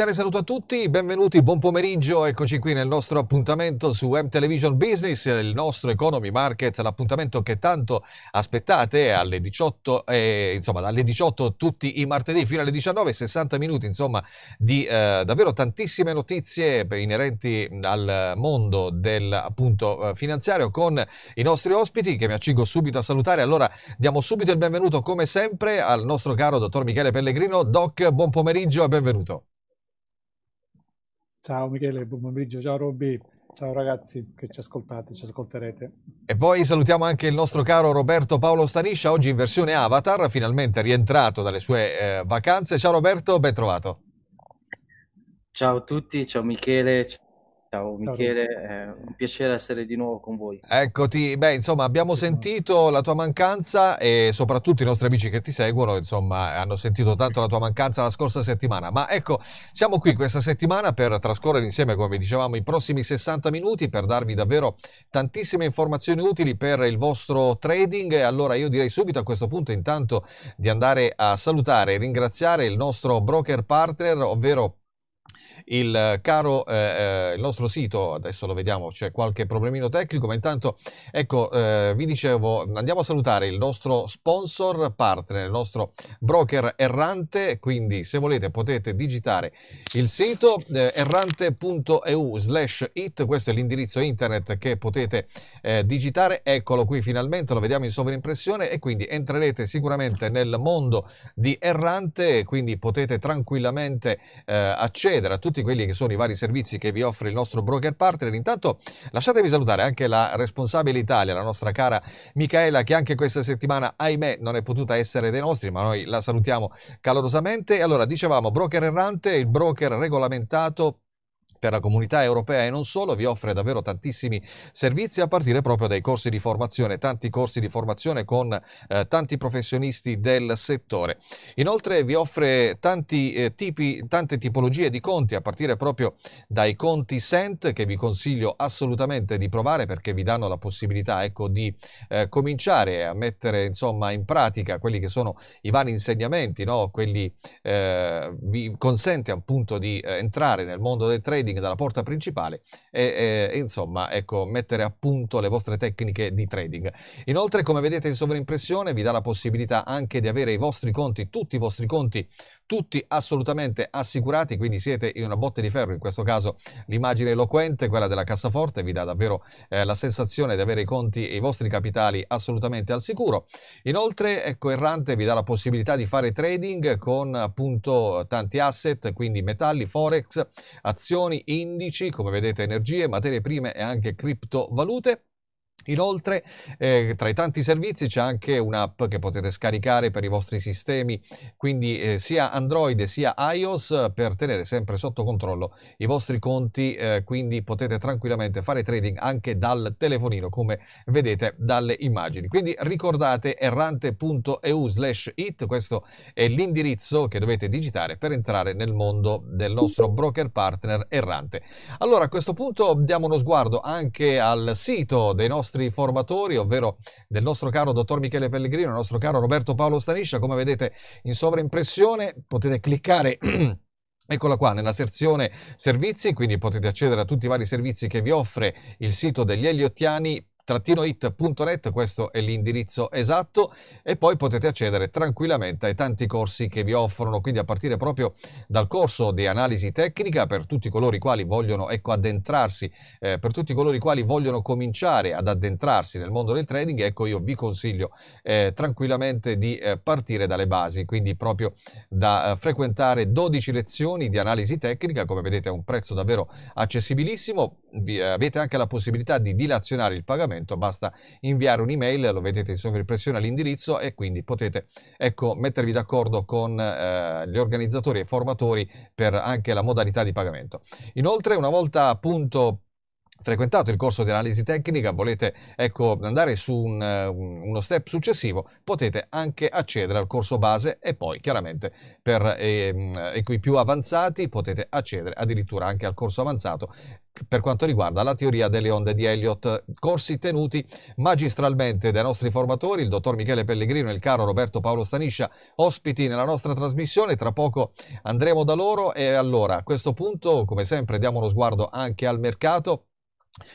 Cordiale saluto a tutti, benvenuti, buon pomeriggio, eccoci qui nel nostro appuntamento su M Television Business, il nostro Economy Market, l'appuntamento che tanto aspettate alle 18, eh, insomma dalle 18 tutti i martedì fino alle 19, 60 minuti insomma di eh, davvero tantissime notizie inerenti al mondo del appunto finanziario con i nostri ospiti che mi accingo subito a salutare, allora diamo subito il benvenuto come sempre al nostro caro dottor Michele Pellegrino, Doc, buon pomeriggio e benvenuto. Ciao Michele, buon pomeriggio, ciao Robby, ciao ragazzi che ci ascoltate, ci ascolterete. E poi salutiamo anche il nostro caro Roberto Paolo Staniscia, oggi in versione Avatar, finalmente rientrato dalle sue eh, vacanze. Ciao Roberto, ben trovato. Ciao a tutti, ciao Michele, Ciao Michele, è un piacere essere di nuovo con voi. Eccoti, beh insomma abbiamo sentito la tua mancanza e soprattutto i nostri amici che ti seguono insomma hanno sentito tanto la tua mancanza la scorsa settimana, ma ecco siamo qui questa settimana per trascorrere insieme come dicevamo i prossimi 60 minuti per darvi davvero tantissime informazioni utili per il vostro trading. E allora io direi subito a questo punto intanto di andare a salutare e ringraziare il nostro broker partner ovvero il caro eh, eh, il nostro sito, adesso lo vediamo, c'è qualche problemino tecnico, ma intanto ecco, eh, vi dicevo, andiamo a salutare il nostro sponsor partner, il nostro broker errante, quindi se volete potete digitare il sito eh, errante.eu slash it, questo è l'indirizzo internet che potete eh, digitare, eccolo qui finalmente, lo vediamo in sovrimpressione. E quindi entrerete sicuramente nel mondo di errante, quindi potete tranquillamente eh, accedere a tutti tutti quelli che sono i vari servizi che vi offre il nostro broker partner. Intanto lasciatemi salutare anche la responsabile Italia, la nostra cara Michaela, che anche questa settimana, ahimè, non è potuta essere dei nostri, ma noi la salutiamo calorosamente. Allora, dicevamo, broker errante, il broker regolamentato per la comunità europea e non solo, vi offre davvero tantissimi servizi a partire proprio dai corsi di formazione, tanti corsi di formazione con eh, tanti professionisti del settore. Inoltre vi offre tanti eh, tipi, tante tipologie di conti a partire proprio dai conti Sent che vi consiglio assolutamente di provare perché vi danno la possibilità ecco, di eh, cominciare a mettere insomma in pratica quelli che sono i vari insegnamenti, no? quelli eh, vi consente appunto di eh, entrare nel mondo del trading trading dalla porta principale e, e, insomma ecco mettere a punto le vostre tecniche di trading. Inoltre come vedete in sovraimpressione vi dà la possibilità anche di avere i vostri conti, tutti i vostri conti tutti assolutamente assicurati, quindi siete in una botte di ferro, in questo caso l'immagine eloquente, quella della cassaforte, vi dà davvero eh, la sensazione di avere i conti e i vostri capitali assolutamente al sicuro. Inoltre, ecco, Errante vi dà la possibilità di fare trading con appunto tanti asset, quindi metalli, forex, azioni, indici, come vedete energie, materie prime e anche criptovalute. Inoltre, eh, tra i tanti servizi c'è anche un'app che potete scaricare per i vostri sistemi, quindi eh, sia Android sia iOS, per tenere sempre sotto controllo i vostri conti, eh, quindi potete tranquillamente fare trading anche dal telefonino, come vedete dalle immagini. Quindi ricordate errante.eu slash it, questo è l'indirizzo che dovete digitare per entrare nel mondo del nostro broker partner Errante. Allora, a questo punto diamo uno sguardo anche al sito dei nostri nostri formatori, ovvero del nostro caro dottor Michele Pellegrino, il nostro caro Roberto Paolo Staniscia, come vedete in sovraimpressione potete cliccare Eccola qua nella sezione servizi, quindi potete accedere a tutti i vari servizi che vi offre il sito degli Eliottiani it.net, questo è l'indirizzo esatto e poi potete accedere tranquillamente ai tanti corsi che vi offrono, quindi a partire proprio dal corso di analisi tecnica per tutti coloro i quali vogliono ecco, addentrarsi, eh, per tutti coloro i quali vogliono cominciare ad addentrarsi nel mondo del trading, ecco io vi consiglio eh, tranquillamente di eh, partire dalle basi, quindi proprio da eh, frequentare 12 lezioni di analisi tecnica, come vedete a un prezzo davvero accessibilissimo, vi, eh, avete anche la possibilità di dilazionare il pagamento pagamento, basta inviare un'email, lo vedete in sovraimpressione all'indirizzo e quindi potete ecco, mettervi d'accordo con eh, gli organizzatori e formatori per anche la modalità di pagamento. Inoltre una volta appunto frequentato il corso di analisi tecnica, volete ecco, andare su un, uno step successivo, potete anche accedere al corso base e poi chiaramente per ecco, i più avanzati potete accedere addirittura anche al corso avanzato per quanto riguarda la teoria delle onde di Elliott, corsi tenuti magistralmente dai nostri formatori, il dottor Michele Pellegrino e il caro Roberto Paolo Staniscia, ospiti nella nostra trasmissione. Tra poco andremo da loro e allora a questo punto, come sempre, diamo uno sguardo anche al mercato.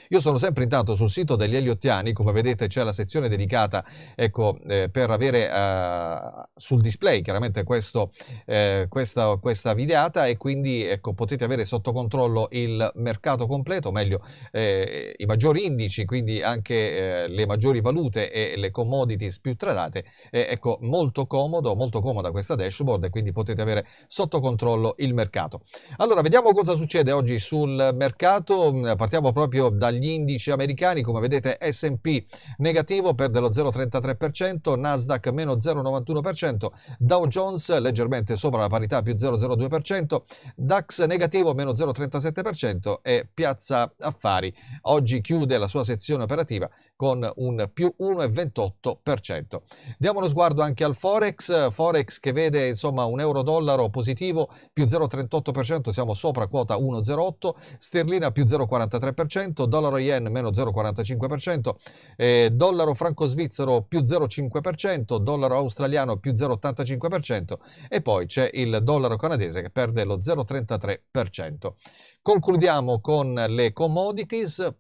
Io sono sempre intanto sul sito degli Eliottiani, come vedete c'è la sezione dedicata ecco, eh, per avere eh, sul display chiaramente questo, eh, questa, questa, videata e quindi ecco, potete avere sotto controllo il mercato completo, meglio eh, i maggiori indici, quindi anche eh, le maggiori valute e le commodities più tradate. ecco, molto comodo, molto comoda questa dashboard e quindi potete avere sotto controllo il mercato. Allora, vediamo cosa succede oggi sul mercato. Partiamo proprio dagli indici americani, come vedete S&P negativo, perde lo 0,33%, Nasdaq meno 0,91%, Dow Jones leggermente sopra la parità più 0,02%, DAX negativo meno 0,37% e Piazza Affari oggi chiude la sua sezione operativa con un più 1,28%. Diamo uno sguardo anche al Forex, Forex che vede insomma un euro dollaro positivo più 0,38%, siamo sopra quota 1,08, sterlina più 0,43%, dollaro yen meno 0,45%, eh, dollaro franco svizzero più 0,5%, dollaro australiano più 0,85% e poi c'è il dollaro canadese che perde lo 0,33%. Concludiamo con le commodities.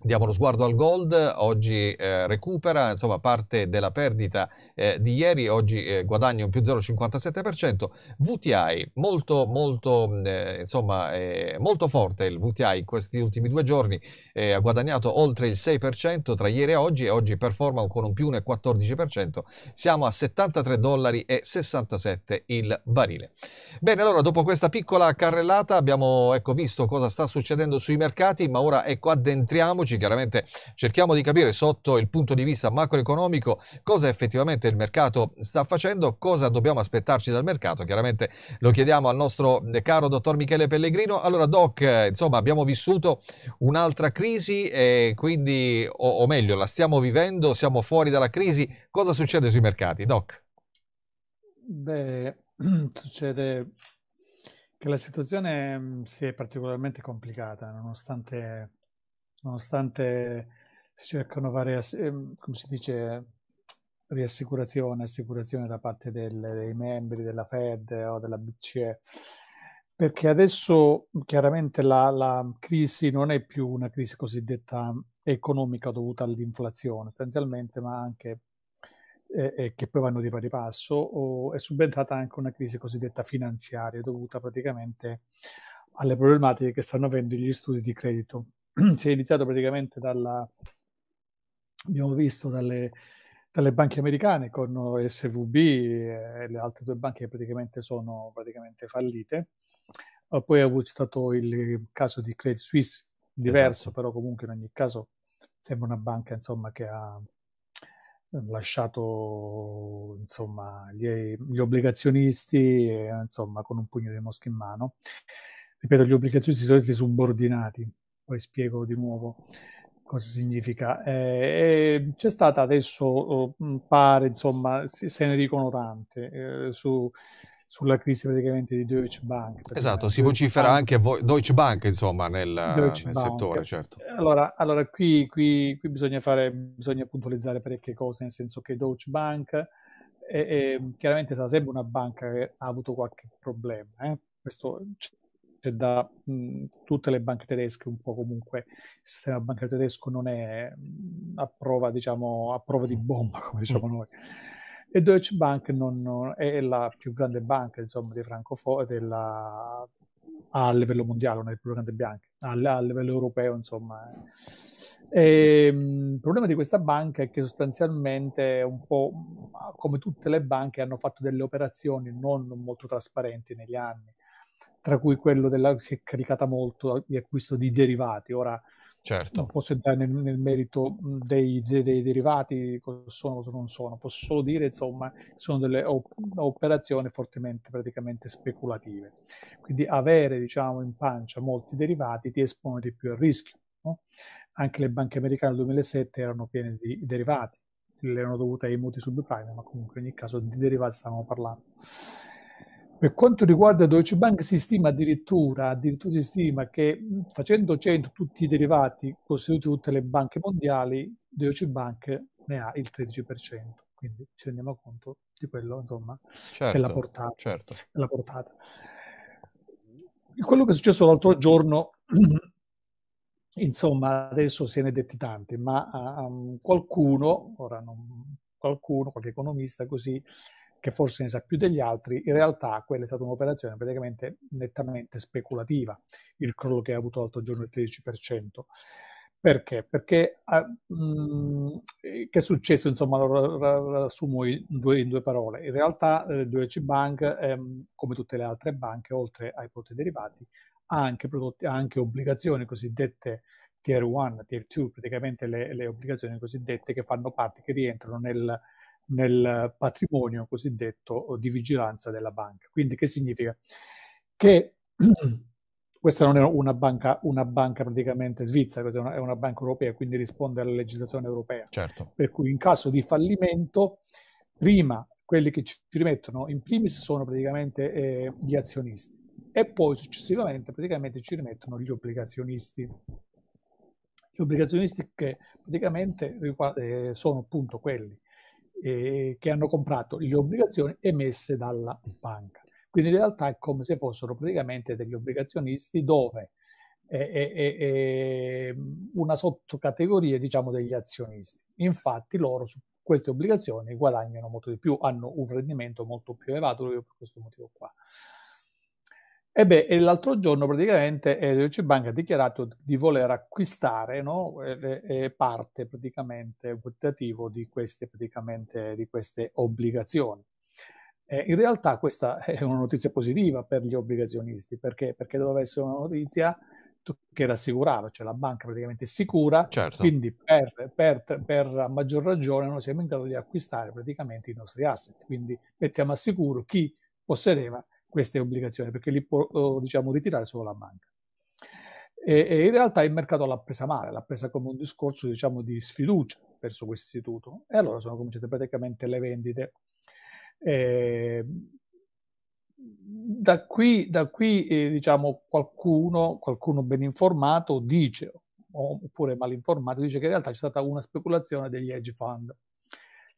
Diamo lo sguardo al gold, oggi eh, recupera, insomma parte della perdita eh, di ieri, oggi eh, guadagna un più 0,57%, VTI molto molto eh, insomma molto forte il VTI in questi ultimi due giorni, eh, ha guadagnato oltre il 6% tra ieri e oggi e oggi performa con un più 1,14%, siamo a 73 dollari 67 il barile. Bene, allora dopo questa piccola carrellata abbiamo ecco, visto cosa sta succedendo sui mercati, ma ora ecco addentriamoci oggi chiaramente cerchiamo di capire sotto il punto di vista macroeconomico cosa effettivamente il mercato sta facendo, cosa dobbiamo aspettarci dal mercato. Chiaramente lo chiediamo al nostro caro dottor Michele Pellegrino. Allora, Doc, insomma, abbiamo vissuto un'altra crisi e quindi, o, o meglio, la stiamo vivendo, siamo fuori dalla crisi. Cosa succede sui mercati, Doc? Beh, succede che la situazione mm, si è particolarmente complicata, nonostante nonostante si cercano varie, ehm, come si dice, riassicurazione, assicurazione da parte del, dei membri della Fed o della BCE, perché adesso chiaramente la, la, crisi non è più una crisi cosiddetta economica dovuta all'inflazione sostanzialmente, ma anche eh, che poi vanno di pari passo, o è subentrata anche una crisi cosiddetta finanziaria dovuta praticamente alle problematiche che stanno avendo gli studi di credito si è iniziato praticamente dalla, abbiamo visto dalle, dalle banche americane con SVB e le altre due banche che praticamente sono praticamente fallite. Poi è stato il caso di Credit Suisse, diverso, esatto. però comunque in ogni caso sembra una banca insomma, che ha lasciato insomma, gli, gli obbligazionisti insomma, con un pugno di mosche in mano. Ripeto, gli obbligazionisti sono stati subordinati, poi spiego di nuovo cosa significa. Eh, c'è stata adesso, oh, pare, insomma, se ne dicono tante eh, su, sulla crisi praticamente di Deutsche Bank. Esatto, si vocifera Bank, anche Deutsche Bank, insomma, nel, nel settore, certo. Allora, allora qui, qui, qui, bisogna, fare, bisogna puntualizzare parecchie cose, nel senso che Deutsche Bank è, è, chiaramente sarà sempre una banca che ha avuto qualche problema. Eh? Questo c'è da mh, tutte le banche tedesche, un po' comunque il sistema bancario tedesco non è mh, a prova, diciamo, a prova di bomba, come diciamo noi. E Deutsche Bank non, non, è la più grande banca, insomma, di Francoforte, della, a livello mondiale, non è la più grande banca, a, a livello europeo, insomma. E, mh, il problema di questa banca è che sostanzialmente, un po' come tutte le banche, hanno fatto delle operazioni non molto trasparenti negli anni tra cui quello della, si è caricata molto di acquisto di derivati. Ora certo. non posso entrare nel, nel merito dei, dei, dei, derivati, cosa sono, cosa non sono, posso solo dire insomma sono delle op- operazioni fortemente praticamente speculative. Quindi avere diciamo in pancia molti derivati ti espone di più al rischio. No? Anche le banche americane nel 2007 erano piene di derivati, le erano dovute ai mutui subprime, ma comunque in ogni caso di derivati stavamo parlando. Per quanto riguarda Deutsche Bank si stima addirittura, addirittura si stima che facendo 100 tutti i derivati costituiti tutte le banche mondiali, Deutsche Bank ne ha il 13%, quindi ci rendiamo conto di quello, insomma, certo, della, portata, certo. della portata. Quello che è successo l'altro giorno, insomma, adesso se ne è detti tanti, ma um, qualcuno, ora non, qualcuno, qualche economista così, che forse ne sa più degli altri, in realtà quella è stata un'operazione praticamente nettamente speculativa, il crollo che ha avuto l'altro giorno il 13%. Perché? Perché uh, mh, che è successo? Insomma, lo riassumo in in due, parole. In realtà eh, Deutsche Bank, ehm, come tutte le altre banche, oltre ai prodotti derivati, ha anche, prodotti, ha anche obbligazioni cosiddette Tier 1, Tier 2, praticamente le, le obbligazioni cosiddette che fanno parte, che rientrano nel, nel patrimonio cosiddetto di vigilanza della banca. Quindi che significa? Che questa non è una banca, una banca praticamente svizzera, questa è una, è una, banca europea, quindi risponde alla legislazione europea. Certo. Per cui in caso di fallimento, prima quelli che ci rimettono in primis sono praticamente eh, gli azionisti e poi successivamente praticamente ci rimettono gli obbligazionisti. Gli obbligazionisti che praticamente eh, sono appunto quelli eh, che hanno comprato le obbligazioni emesse dalla banca. Quindi in realtà è come se fossero praticamente degli obbligazionisti dove è, è, è una sottocategoria diciamo degli azionisti. Infatti loro su queste obbligazioni guadagnano molto di più, hanno un rendimento molto più elevato per questo motivo qua. E beh, e l'altro giorno praticamente eh, Deutsche Bank ha dichiarato di voler acquistare no, eh, eh, parte praticamente quantitativo di queste, praticamente, di queste obbligazioni. Eh, in realtà questa è una notizia positiva per gli obbligazionisti, perché? Perché doveva essere una notizia che rassicurava, cioè la banca praticamente è sicura, certo. quindi per, per, per, maggior ragione noi siamo in grado di acquistare praticamente i nostri asset, quindi mettiamo a sicuro chi possedeva queste obbligazioni, perché li può diciamo, ritirare solo la banca. E, e, in realtà il mercato l'ha presa male, l'ha presa come un discorso diciamo, di sfiducia verso questo istituto e allora sono cominciate praticamente le vendite. E, da qui, da qui eh, diciamo, qualcuno, qualcuno ben informato dice, oppure mal informato, dice che in realtà c'è stata una speculazione degli hedge fund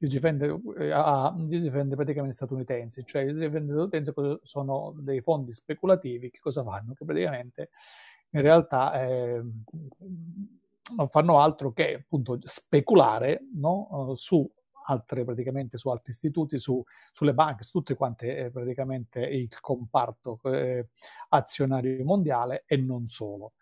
li difende, eh, a, li praticamente statunitensi, cioè i difende statunitensi sono dei fondi speculativi che cosa fanno? Che praticamente in realtà eh, non fanno altro che appunto speculare no? su altre praticamente su altri istituti, su, sulle banche, su tutte quante eh, praticamente il comparto eh, azionario mondiale e non solo.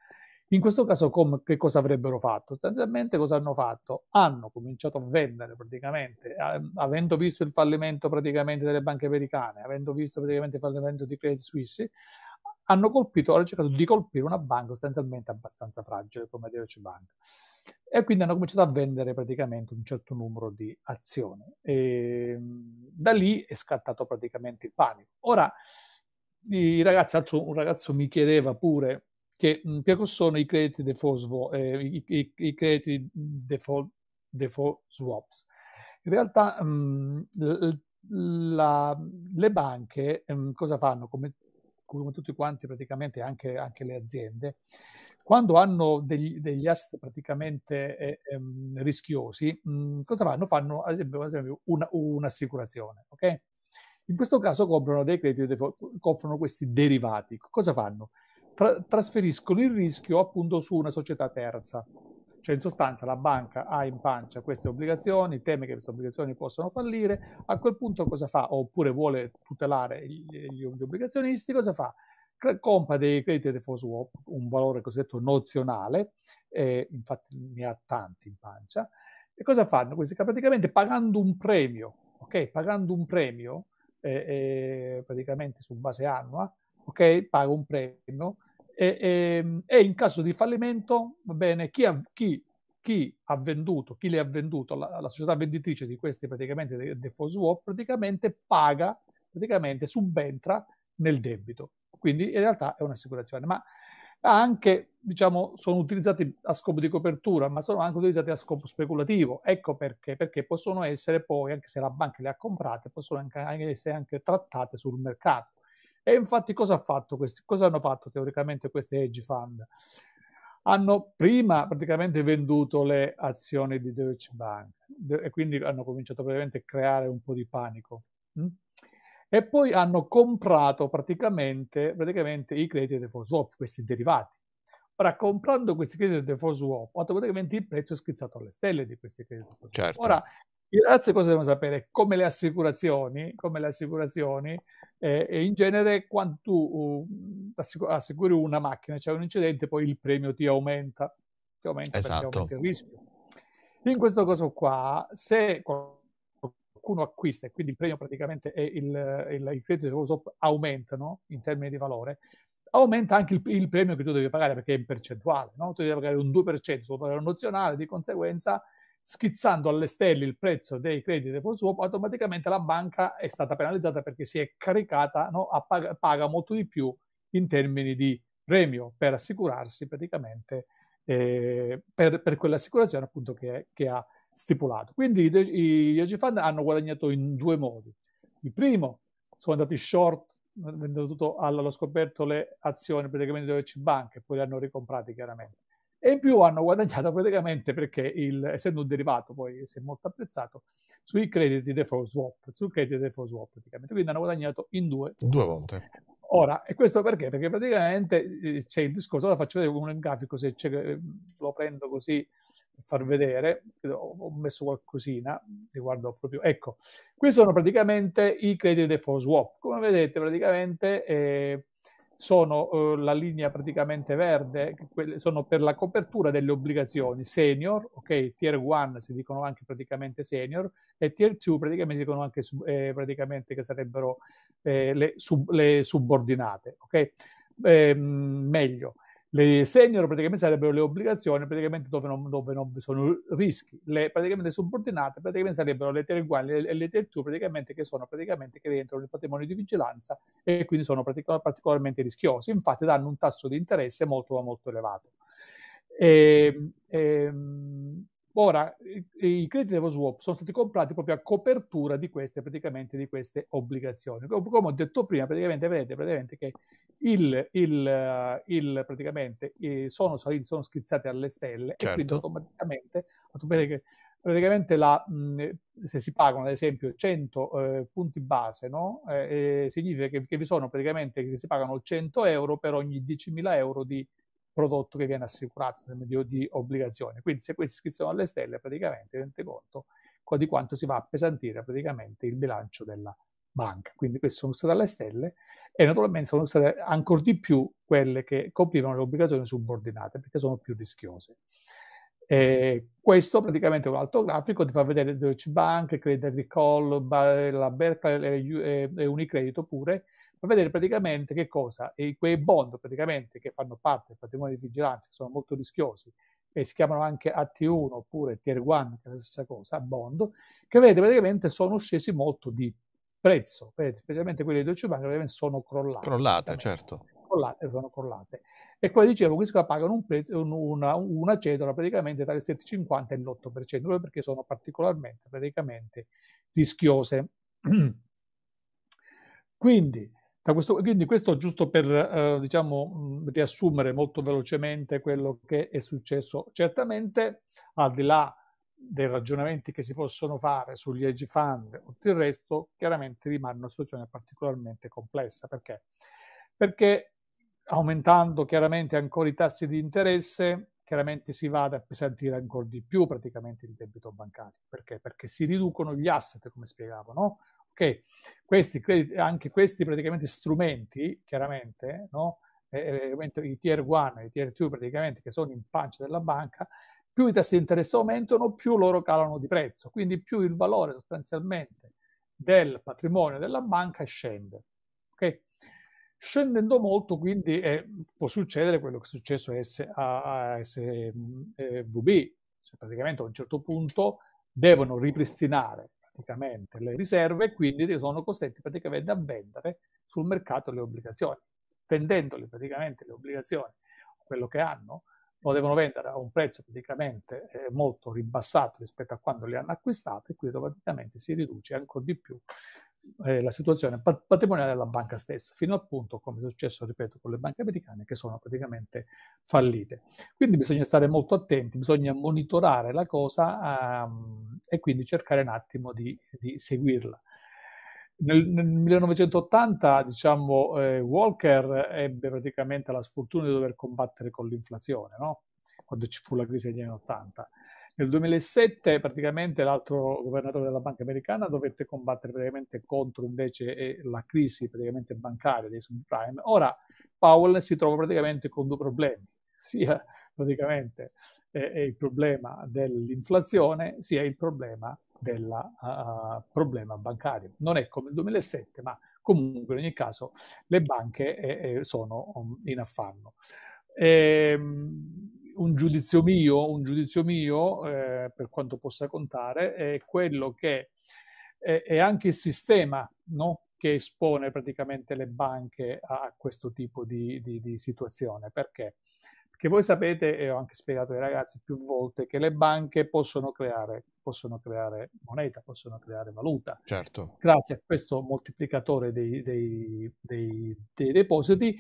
In questo caso com- che cosa avrebbero fatto? Sostanzialmente cosa hanno fatto? Hanno cominciato a vendere praticamente, a- avendo visto il fallimento praticamente delle banche americane, avendo visto praticamente il fallimento di Credit Suisse, hanno colpito, hanno cercato di colpire una banca sostanzialmente abbastanza fragile come Deutsche Bank e quindi hanno cominciato a vendere praticamente un certo numero di azioni e ehm, da lì è scattato praticamente il panico. Ora ragazzi, un ragazzo mi chiedeva pure che, che sono i crediti default, eh, i, i, i, crediti default, default swaps. In realtà mh, la, le banche mh, cosa fanno? Come, come, tutti quanti praticamente anche, anche le aziende, quando hanno degli, degli asset praticamente eh, ehm, rischiosi, mh, cosa fanno? Fanno ad esempio, ad esempio una, un'assicurazione, ok? In questo caso comprano dei crediti, comprano questi derivati. Cosa fanno? Tra- trasferiscono il rischio appunto su una società terza. Cioè in sostanza la banca ha in pancia queste obbligazioni, teme che queste obbligazioni possano fallire, a quel punto cosa fa? Oppure vuole tutelare gli, gli obbligazionisti, cosa fa? compra dei crediti default swap, un valore cosiddetto nozionale, eh, infatti ne ha tanti in pancia, e cosa fanno? Questi praticamente pagando un premio, ok? Pagando un premio, eh, eh, praticamente su base annua, ok? Paga un premio, e, e, ehm, e, in caso di fallimento, va bene, chi ha, chi, chi ha venduto, chi le ha venduto, la, la, società venditrice di questi praticamente default swap, praticamente paga, praticamente subentra nel debito. Quindi in realtà è un'assicurazione. Ma anche diciamo, sono utilizzati a scopo di copertura, ma sono anche utilizzati a scopo speculativo. Ecco perché, perché possono essere poi, anche se la banca le ha comprate, possono anche, essere anche trattate sul mercato. E infatti cosa, ha fatto questi, cosa hanno fatto teoricamente questi hedge fund? Hanno prima praticamente venduto le azioni di Deutsche Bank e quindi hanno cominciato praticamente a creare un po' di panico. Hm? E poi hanno comprato praticamente, praticamente i crediti default swap, questi derivati. Ora, comprando questi crediti default swap, automaticamente il prezzo è schizzato alle stelle di questi crediti. Certo. Ora, i ragazzi cosa devono sapere? Come le assicurazioni, come le assicurazioni eh, e in genere quando tu uh, assicuri una macchina, c'è un incidente, poi il premio ti aumenta, ti aumenta esatto. aumenta il rischio. In questo caso qua, se qualcuno acquista e quindi il premio praticamente è il, il, il credito aumentano in termini di valore, aumenta anche il, il, premio che tu devi pagare perché è in percentuale, no? tu devi pagare un 2% sul valore nozionale, di conseguenza schizzando alle stelle il prezzo dei crediti default swap, automaticamente la banca è stata penalizzata perché si è caricata, no? paga, paga, molto di più in termini di premio per assicurarsi praticamente eh, per, per quell'assicurazione appunto che, che ha stipulato. Quindi gli hedge fund hanno guadagnato in due modi. Il primo, sono andati short, venduto allo scoperto le azioni praticamente delle Deutsche Bank e poi le hanno ricomprate chiaramente. E in più hanno guadagnato praticamente perché, il, essendo un derivato, poi si è molto apprezzato, sui crediti default swap, sui crediti default swap praticamente. Quindi hanno guadagnato in due. Due volte. Ora, e questo perché? Perché praticamente eh, c'è il discorso, ora faccio vedere un grafico, se lo prendo così far vedere, ho messo qualcosina riguardo proprio, ecco, questi sono praticamente i crediti default swap, come vedete praticamente eh, sono eh, la linea praticamente verde, sono per la copertura delle obbligazioni senior, ok, tier 1 si dicono anche praticamente senior e tier 2 praticamente si dicono anche eh, praticamente che sarebbero eh, le, sub, le, subordinate, ok, ehm, meglio. Le senior praticamente sarebbero le obbligazioni praticamente dove non, dove non vi sono rischi. Le praticamente subordinate praticamente sarebbero le tier 1 e le tier 2 praticamente che sono praticamente che rientrano nel patrimonio di vigilanza e quindi sono particolarmente rischiosi. Infatti danno un tasso di interesse molto molto elevato. E, ehm, e, ehm, Ora, i, i crediti devo swap sono stati comprati proprio a copertura di queste, praticamente, di queste obbligazioni. Come ho detto prima, praticamente vedete praticamente che il, il, il praticamente, sono sono schizzati alle stelle certo. e quindi certo. automaticamente, praticamente la, mh, se si pagano ad esempio 100 eh, punti base, no? eh, significa che, che, vi sono praticamente che si pagano 100 euro per ogni 10.000 euro di prodotto che viene assicurato di, di obbligazione. Quindi se questi iscrizioni alle stelle, praticamente rende conto di quanto si va a appesantire praticamente il bilancio della banca. Quindi queste sono state alle stelle e naturalmente sono state ancora di più quelle che coprivano le obbligazioni subordinate perché sono più rischiose. E questo praticamente è un altro grafico, ti fa vedere Deutsche Bank, Credit Recall, la Berkeley e Unicredito pure, per vedere praticamente che cosa, e quei bond praticamente che fanno parte del patrimonio di vigilanza, che sono molto rischiosi, e si chiamano anche AT1 oppure Tier 1, che è la stessa cosa, bond, che vedete praticamente sono scesi molto di prezzo, vedete, specialmente quelli di Deutsche Bank sono crollate. Crollate, certo. Crollate, sono crollate. E poi dicevo, questi qua pagano un prezzo, una, una cedola praticamente tra il 7,50 e l'8%, proprio perché sono particolarmente praticamente rischiose. Quindi, questo, quindi questo giusto per eh, diciamo, riassumere molto velocemente quello che è successo. Certamente, al di là dei ragionamenti che si possono fare sugli hedge fund e tutto il resto, chiaramente rimane una situazione particolarmente complessa. Perché? Perché aumentando chiaramente ancora i tassi di interesse, chiaramente si va ad appesantire ancora di più praticamente il debito bancario. Perché? Perché si riducono gli asset, come spiegavo, no? Che questi, anche questi praticamente strumenti, chiaramente, no? eh, i tier 1 e i tier 2 praticamente che sono in pancia della banca, più i tassi di interesse aumentano, più loro calano di prezzo, quindi più il valore sostanzialmente del patrimonio della banca scende. Okay? Scendendo molto, quindi eh, può succedere quello che è successo a, SVB, cioè praticamente a un certo punto devono ripristinare praticamente le riserve e quindi sono costretti praticamente a vendere sul mercato le obbligazioni, vendendole praticamente le obbligazioni quello che hanno, lo devono vendere a un prezzo praticamente eh, molto ribassato rispetto a quando li hanno acquistati e quindi automaticamente si riduce ancora di più eh, la situazione patrimoniale della banca stessa, fino al punto, come è successo, ripeto, con le banche americane, che sono praticamente fallite. Quindi bisogna stare molto attenti, bisogna monitorare la cosa um, e quindi cercare un attimo di, di seguirla. Nel, nel, 1980, diciamo, eh, Walker ebbe praticamente la sfortuna di dover combattere con l'inflazione, no? quando ci fu la crisi degli anni 80. Nel 2007 praticamente l'altro governatore della banca americana dovette combattere praticamente contro invece eh, la crisi praticamente bancaria dei subprime. Ora Powell si trova praticamente con due problemi, sia praticamente eh, il problema dell'inflazione, sia il problema del uh, problema bancario. Non è come il 2007, ma comunque in ogni caso le banche eh, sono um, in affanno. Ehm, un giudizio mio, un giudizio mio eh, per quanto possa contare, è quello che è, è anche il sistema no? che espone praticamente le banche a questo tipo di, di, di situazione. Perché? Perché voi sapete, e ho anche spiegato ai ragazzi più volte, che le banche possono creare, possono creare moneta, possono creare valuta. Certo. Grazie a questo moltiplicatore dei, dei, dei, dei depositi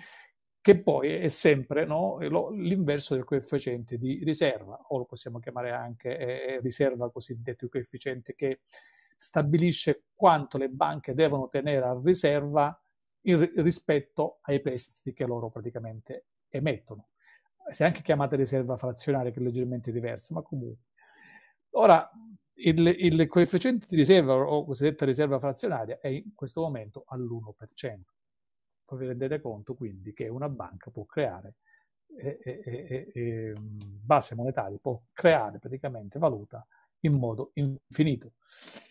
che poi è sempre no, l'inverso del coefficiente di riserva, o lo possiamo chiamare anche eh, riserva cosiddetto coefficiente che stabilisce quanto le banche devono tenere a riserva in, rispetto ai prestiti che loro praticamente emettono. È anche chiamata riserva frazionaria, che è leggermente diversa, ma comunque. Ora, il, il coefficiente di riserva o cosiddetta riserva frazionaria è in questo momento all'1% vi rendete conto quindi che una banca può creare eh, eh, eh, base monetaria, può creare praticamente valuta in modo infinito.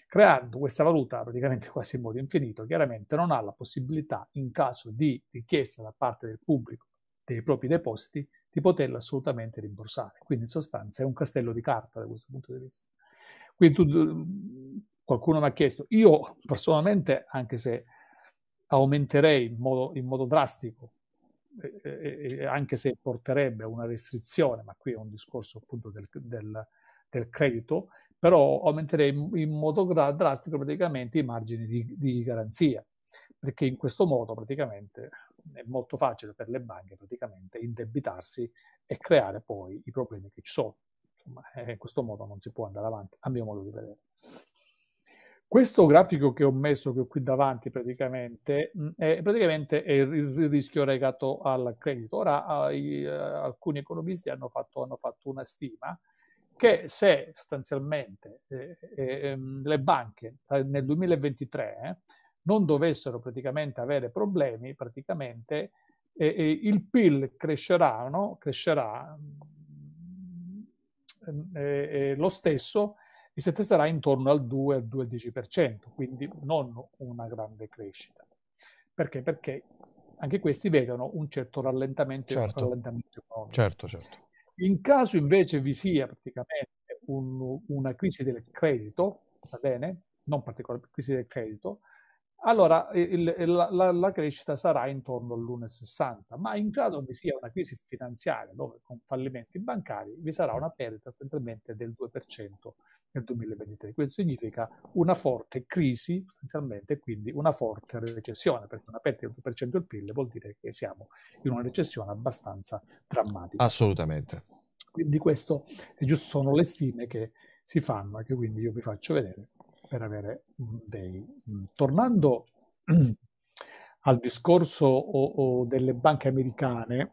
Creando questa valuta praticamente quasi in modo infinito, chiaramente non ha la possibilità, in caso di richiesta da parte del pubblico dei propri depositi, di poterla assolutamente rimborsare. Quindi in sostanza è un castello di carta da questo punto di vista. Quindi tu, qualcuno mi ha chiesto, io personalmente, anche se aumenterei in modo, in modo drastico, eh, eh, anche se porterebbe a una restrizione, ma qui è un discorso appunto del, del, del credito, però aumenterei in, in modo drastico praticamente i margini di, di, garanzia, perché in questo modo praticamente è molto facile per le banche praticamente indebitarsi e creare poi i problemi che ci sono. Insomma, in questo modo non si può andare avanti, a mio modo di vedere. Questo grafico che ho messo qui davanti praticamente mm, è, praticamente è il rischio legato al credito. Ora uh, alcuni economisti hanno fatto, hanno fatto, una stima che se sostanzialmente eh, eh, le banche nel 2023 eh, non dovessero praticamente avere problemi, praticamente eh, il PIL crescerà, no? crescerà mm, eh, lo stesso e si attesterà intorno al 2-2,10%, quindi non una grande crescita. Perché? Perché anche questi vedono un certo rallentamento, certo. rallentamento economico. Certo, certo. In caso invece vi sia praticamente un, una crisi del credito, va bene? Non particolare crisi del credito, allora il, la, la, la, crescita sarà intorno all'1,60, ma in caso vi sia una crisi finanziaria dove con fallimenti bancari vi sarà una perdita potenzialmente del 2% nel 2023. Questo significa una forte crisi sostanzialmente, quindi una forte recessione, perché una perdita del 2% del PIL vuol dire che siamo in una recessione abbastanza drammatica. Assolutamente. Quindi giusto, sono le stime che si fanno e che quindi io vi faccio vedere per avere dei... Tornando al discorso o, o delle banche americane,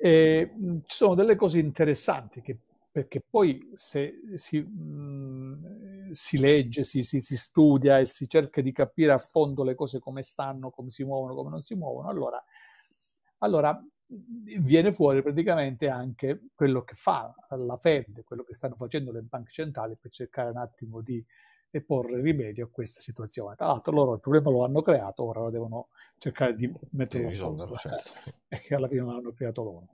eh, ci sono delle cose interessanti che, perché poi se si, mh, si legge, si, si, si, studia e si cerca di capire a fondo le cose come stanno, come si muovono, come non si muovono, allora, allora viene fuori praticamente anche quello che fa la Fed, quello che stanno facendo le banche centrali per cercare un attimo di e porre rimedio a questa situazione. Tra l'altro loro il problema lo hanno creato, ora lo devono cercare di metterlo in risolverlo, certo. e che alla fine lo hanno creato loro.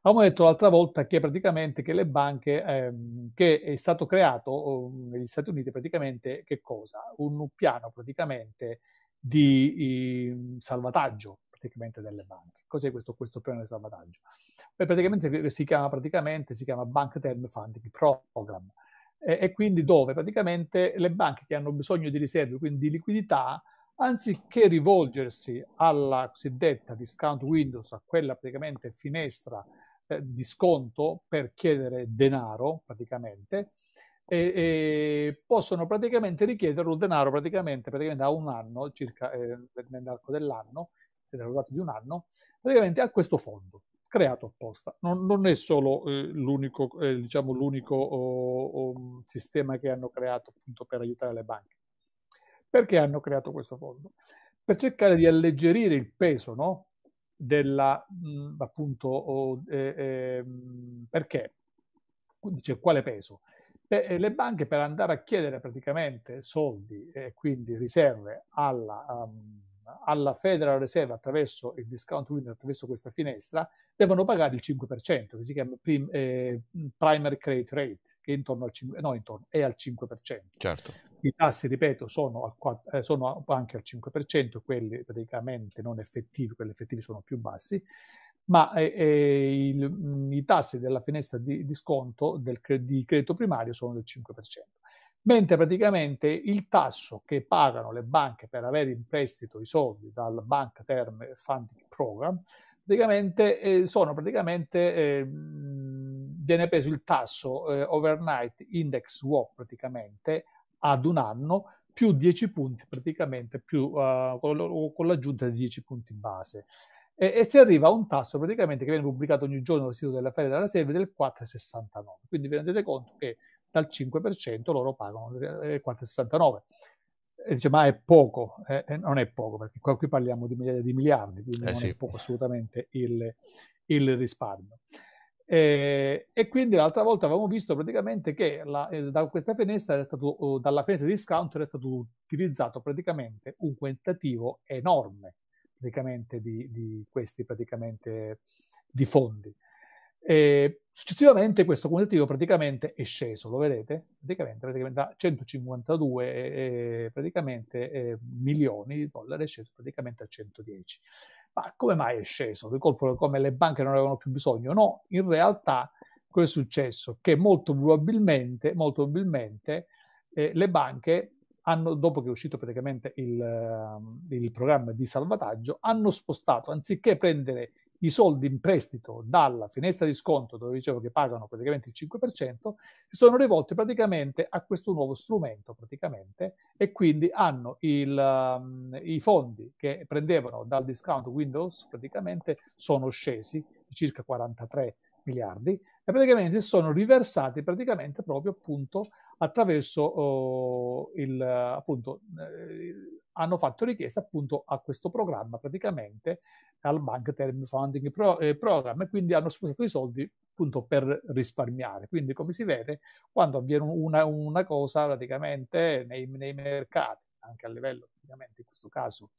Avevamo detto l'altra volta che praticamente che le banche, ehm, che è stato creato oh, negli Stati Uniti praticamente che cosa? Un piano praticamente di, di salvataggio praticamente delle banche. Cos'è questo, questo piano di salvataggio? Beh, praticamente si chiama, praticamente si chiama Bank Term Funding Program e, e quindi dove? Praticamente le banche che hanno bisogno di riserve, quindi di liquidità, anziché rivolgersi alla cosiddetta discount windows, a quella praticamente finestra eh, di sconto per chiedere denaro praticamente, e, e possono praticamente richiederlo denaro praticamente, praticamente a un anno, circa eh, nell'arco dell'anno, nell'arco di un anno, praticamente a questo fondo creato apposta. Non, non è solo eh, l'unico, eh, diciamo, l'unico oh, oh, sistema che hanno creato appunto per aiutare le banche. Perché hanno creato questo fondo? Per cercare di alleggerire il peso, no? Della, mh, appunto, oh, eh, ehm, perché? Dice quale peso? Beh, le banche per andare a chiedere praticamente soldi e quindi riserve alla, um, alla Federal Reserve attraverso il discount window, attraverso questa finestra, devono pagare il 5%, che si chiama prim, eh, primary credit rate, che è intorno al 5%, no, intorno, è al 5%. Certo. I tassi, ripeto, sono, al, eh, sono anche al 5%, quelli praticamente non effettivi, quelli effettivi sono più bassi, ma eh, eh, il, i tassi della finestra di, di sconto del, di credito primario sono del 5% mentre praticamente il tasso che pagano le banche per avere in prestito i soldi dal Bank Term Funding Program praticamente eh, sono praticamente eh, viene preso il tasso eh, overnight index swap praticamente ad un anno più 10 punti praticamente più uh, con, l'aggiunta di 10 punti base. E, e, si arriva a un tasso praticamente che viene pubblicato ogni giorno sul sito della Federal Reserve del 4,69 quindi vi rendete conto che dal 5% loro pagano il 4,69. E dice, ma è poco, eh, non è poco, perché qua qui parliamo di migliaia di miliardi, quindi eh non sì. è poco assolutamente il, il risparmio. E, e, quindi l'altra volta avevamo visto praticamente che la, eh, da questa finestra era stato, dalla finestra di discount era stato utilizzato praticamente un quantitativo enorme praticamente di, di questi praticamente di fondi. E successivamente questo quantitativo praticamente è sceso, lo vedete? Praticamente, praticamente da 152 eh, praticamente, eh, milioni di dollari è sceso praticamente a 110. Ma come mai è sceso? Come le banche non avevano più bisogno? No, in realtà cosa è successo? Che molto probabilmente, molto probabilmente eh, le banche hanno, dopo che è uscito praticamente il, uh, il programma di salvataggio, hanno spostato, anziché prendere i soldi in prestito dalla finestra di sconto, dove dicevo che pagano praticamente il 5%, si sono rivolti praticamente a questo nuovo strumento praticamente e quindi hanno il, um, i fondi che prendevano dal discount Windows praticamente sono scesi di circa 43 miliardi e praticamente sono riversati praticamente proprio appunto attraverso oh, il appunto eh, hanno fatto richiesta appunto a questo programma praticamente al Bank Term Funding Pro, eh, Program e quindi hanno spostato i soldi appunto per risparmiare. Quindi come si vede, quando avviene una, una cosa praticamente nei, nei, mercati, anche a livello praticamente in questo caso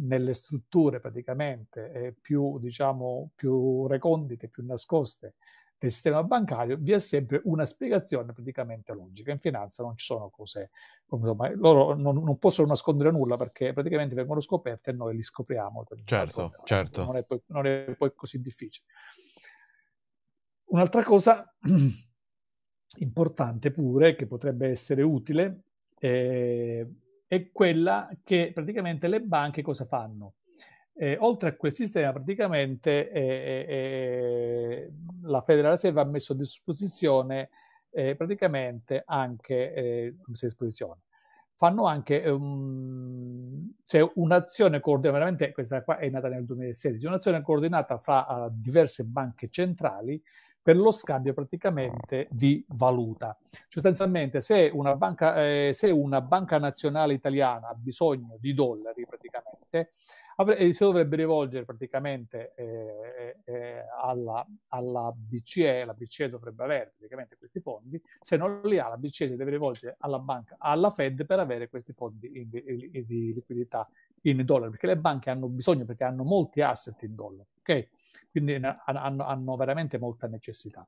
nelle strutture praticamente eh, più diciamo più recondite, più nascoste del sistema bancario vi è sempre una spiegazione praticamente logica. In finanza non ci sono cose, insomma, loro non, non, possono nascondere nulla perché praticamente vengono scoperte e noi li scopriamo. Certo, certo. Non è, poi, non è poi così difficile. Un'altra cosa importante pure, che potrebbe essere utile, eh, è quella che praticamente le banche cosa fanno? Eh, oltre a quel sistema, praticamente eh, eh, la Federal Reserve ha messo a disposizione eh, praticamente anche eh, disposizione. Fanno anche um, cioè un'azione coordinata, veramente questa qua è nata nel 2016, un'azione coordinata fra uh, diverse banche centrali per lo scambio praticamente di valuta. Sostanzialmente se una banca, eh, se una banca nazionale italiana ha bisogno di dollari praticamente, si dovrebbe rivolgere praticamente eh, eh, alla, alla, BCE, la BCE dovrebbe avere praticamente questi fondi, se non li ha la BCE si deve rivolgere alla banca, alla Fed per avere questi fondi in, in, in, di liquidità in dollari, perché le banche hanno bisogno, perché hanno molti asset in dollari, ok? Quindi hanno, hanno veramente molta necessità.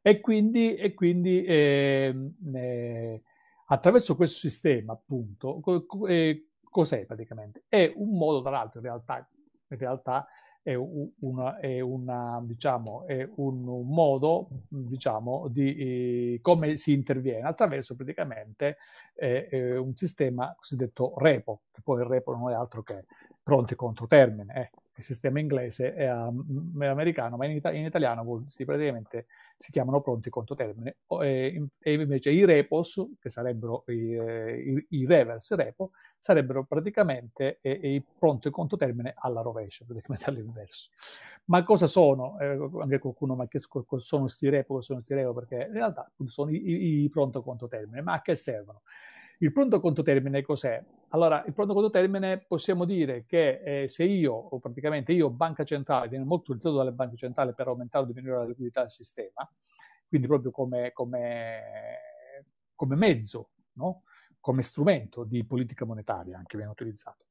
E quindi, e quindi eh, eh, attraverso questo sistema, appunto, eh, cos'è praticamente? È un modo, tra l'altro, in realtà, in realtà è, una, è, una, diciamo, è un, modo diciamo, di eh, come si interviene attraverso praticamente eh, un sistema cosiddetto repo, che poi il repo non è altro che pronti contro termine. Il sistema inglese è, americano, ma in, ita- in italiano si, praticamente si chiamano pronti conto termine. E, e, invece i repos, che sarebbero i, eh, i, i reverse repo, sarebbero praticamente eh, i pronti conto termine alla rovescia, praticamente all'inverso. Ma cosa sono? Eh, anche qualcuno mi ha chiesto cosa sono sti repo, cosa sono sti repo, perché in realtà sono i, i pronto conto termine. Ma a che servono? Il pronto conto termine cos'è? Allora, il pronto conto termine possiamo dire che eh, se io, o praticamente io, banca centrale, viene molto utilizzato dalle banche centrali per aumentare o diminuire la liquidità del sistema, quindi proprio come, come, come mezzo, no? come strumento di politica monetaria anche viene utilizzato.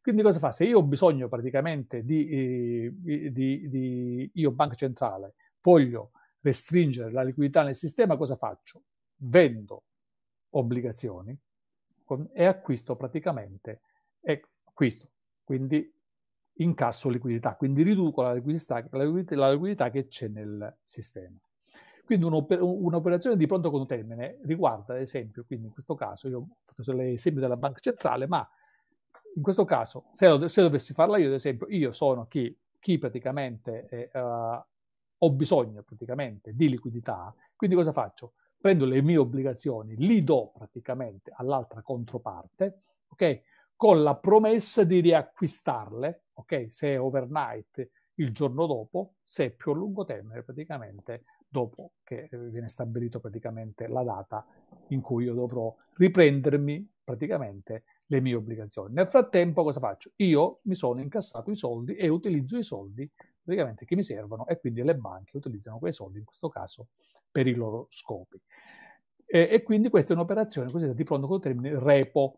Quindi cosa fa? Se io ho bisogno praticamente di, eh, di, di io banca centrale, voglio restringere la liquidità nel sistema, cosa faccio? Vendo obbligazioni e acquisto praticamente e acquisto, quindi incasso liquidità, quindi riduco la liquidità, la liquidità, la liquidità che c'è nel sistema. Quindi un'oper- un'operazione di pronto conto termine riguarda, ad esempio, quindi in questo caso, io ho fatto l'esempio della banca centrale, ma in questo caso, se, lo, se dovessi farla io, ad esempio, io sono chi, chi praticamente eh, uh, ho bisogno praticamente di liquidità, quindi cosa faccio? Prendo le mie obbligazioni, li do praticamente all'altra controparte, ok? Con la promessa di riacquistarle, ok? Se è overnight il giorno dopo, se è più a lungo termine praticamente dopo che viene stabilito praticamente la data in cui io dovrò riprendermi praticamente le mie obbligazioni. Nel frattempo cosa faccio? Io mi sono incassato i soldi e utilizzo i soldi praticamente che mi servono e quindi le banche utilizzano quei soldi in questo caso per i loro scopi. E, e quindi questa è un'operazione cosiddetta di pronto col termine repo,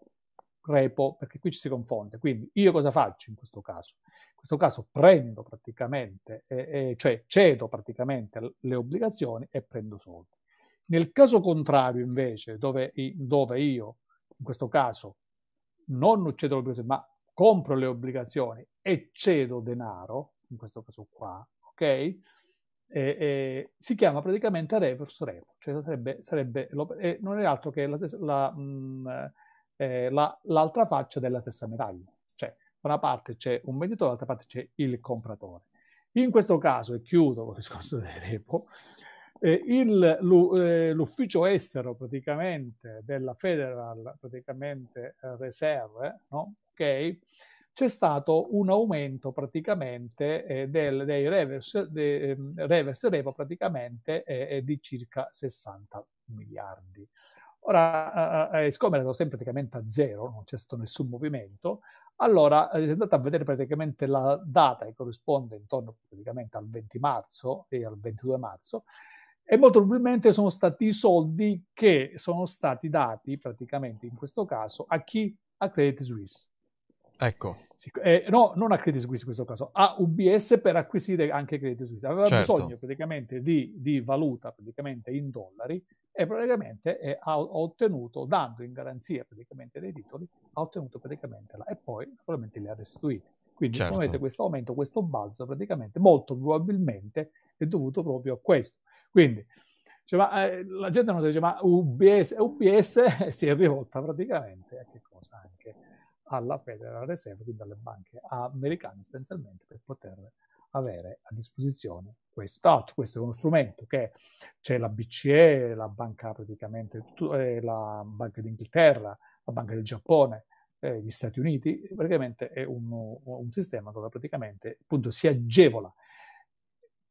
repo, perché qui ci si confonde. Quindi io cosa faccio in questo caso? In questo caso prendo praticamente, eh, eh, cioè cedo praticamente le obbligazioni e prendo soldi. Nel caso contrario, invece, dove, dove io, in questo caso, non cedo le obbligazioni, ma compro le obbligazioni e cedo denaro, in questo caso qua, ok? eh, eh, si chiama praticamente reverse repo, cioè sarebbe, sarebbe eh, non è altro che la, la, mh, mm, eh, la, l'altra faccia della stessa medaglia. Cioè, da una parte c'è un venditore, dall'altra parte c'è il compratore. In questo caso, e chiudo con il discorso del repo, eh, il, eh, l'ufficio estero praticamente della Federal praticamente, Reserve, no? okay, c'è stato un aumento praticamente eh, del, dei reverse, de, ehm, reverse repo praticamente eh, eh di circa 60 miliardi. Ora, eh, eh, siccome era sempre praticamente a zero, non c'è stato nessun movimento, allora eh, è andato a vedere praticamente la data che corrisponde intorno praticamente al 20 marzo e al 22 marzo, e molto probabilmente sono stati i soldi che sono stati dati praticamente in questo caso a chi? A Credit Suisse. Ecco. Eh, no, non a Credit Suisse in questo caso, a UBS per acquisire anche Credit Suisse. Aveva certo. bisogno praticamente di, di, valuta praticamente in dollari e praticamente eh, ha, ottenuto, dando in garanzia praticamente dei titoli, ha ottenuto praticamente la, e poi naturalmente li ha restituiti. Quindi certo. questo aumento, questo balzo praticamente molto probabilmente è dovuto proprio a questo. Quindi cioè, ma, eh, la gente non si dice ma UBS, UBS si è rivolta praticamente a che cosa anche alla Federal Reserve, quindi alle banche americane essenzialmente, per poter avere a disposizione questo. L'altro questo è uno strumento che c'è la BCE, la banca praticamente, eh, la Banca d'Inghilterra, la Banca del Giappone, eh, gli Stati Uniti, praticamente è un, un sistema dove praticamente appunto si agevola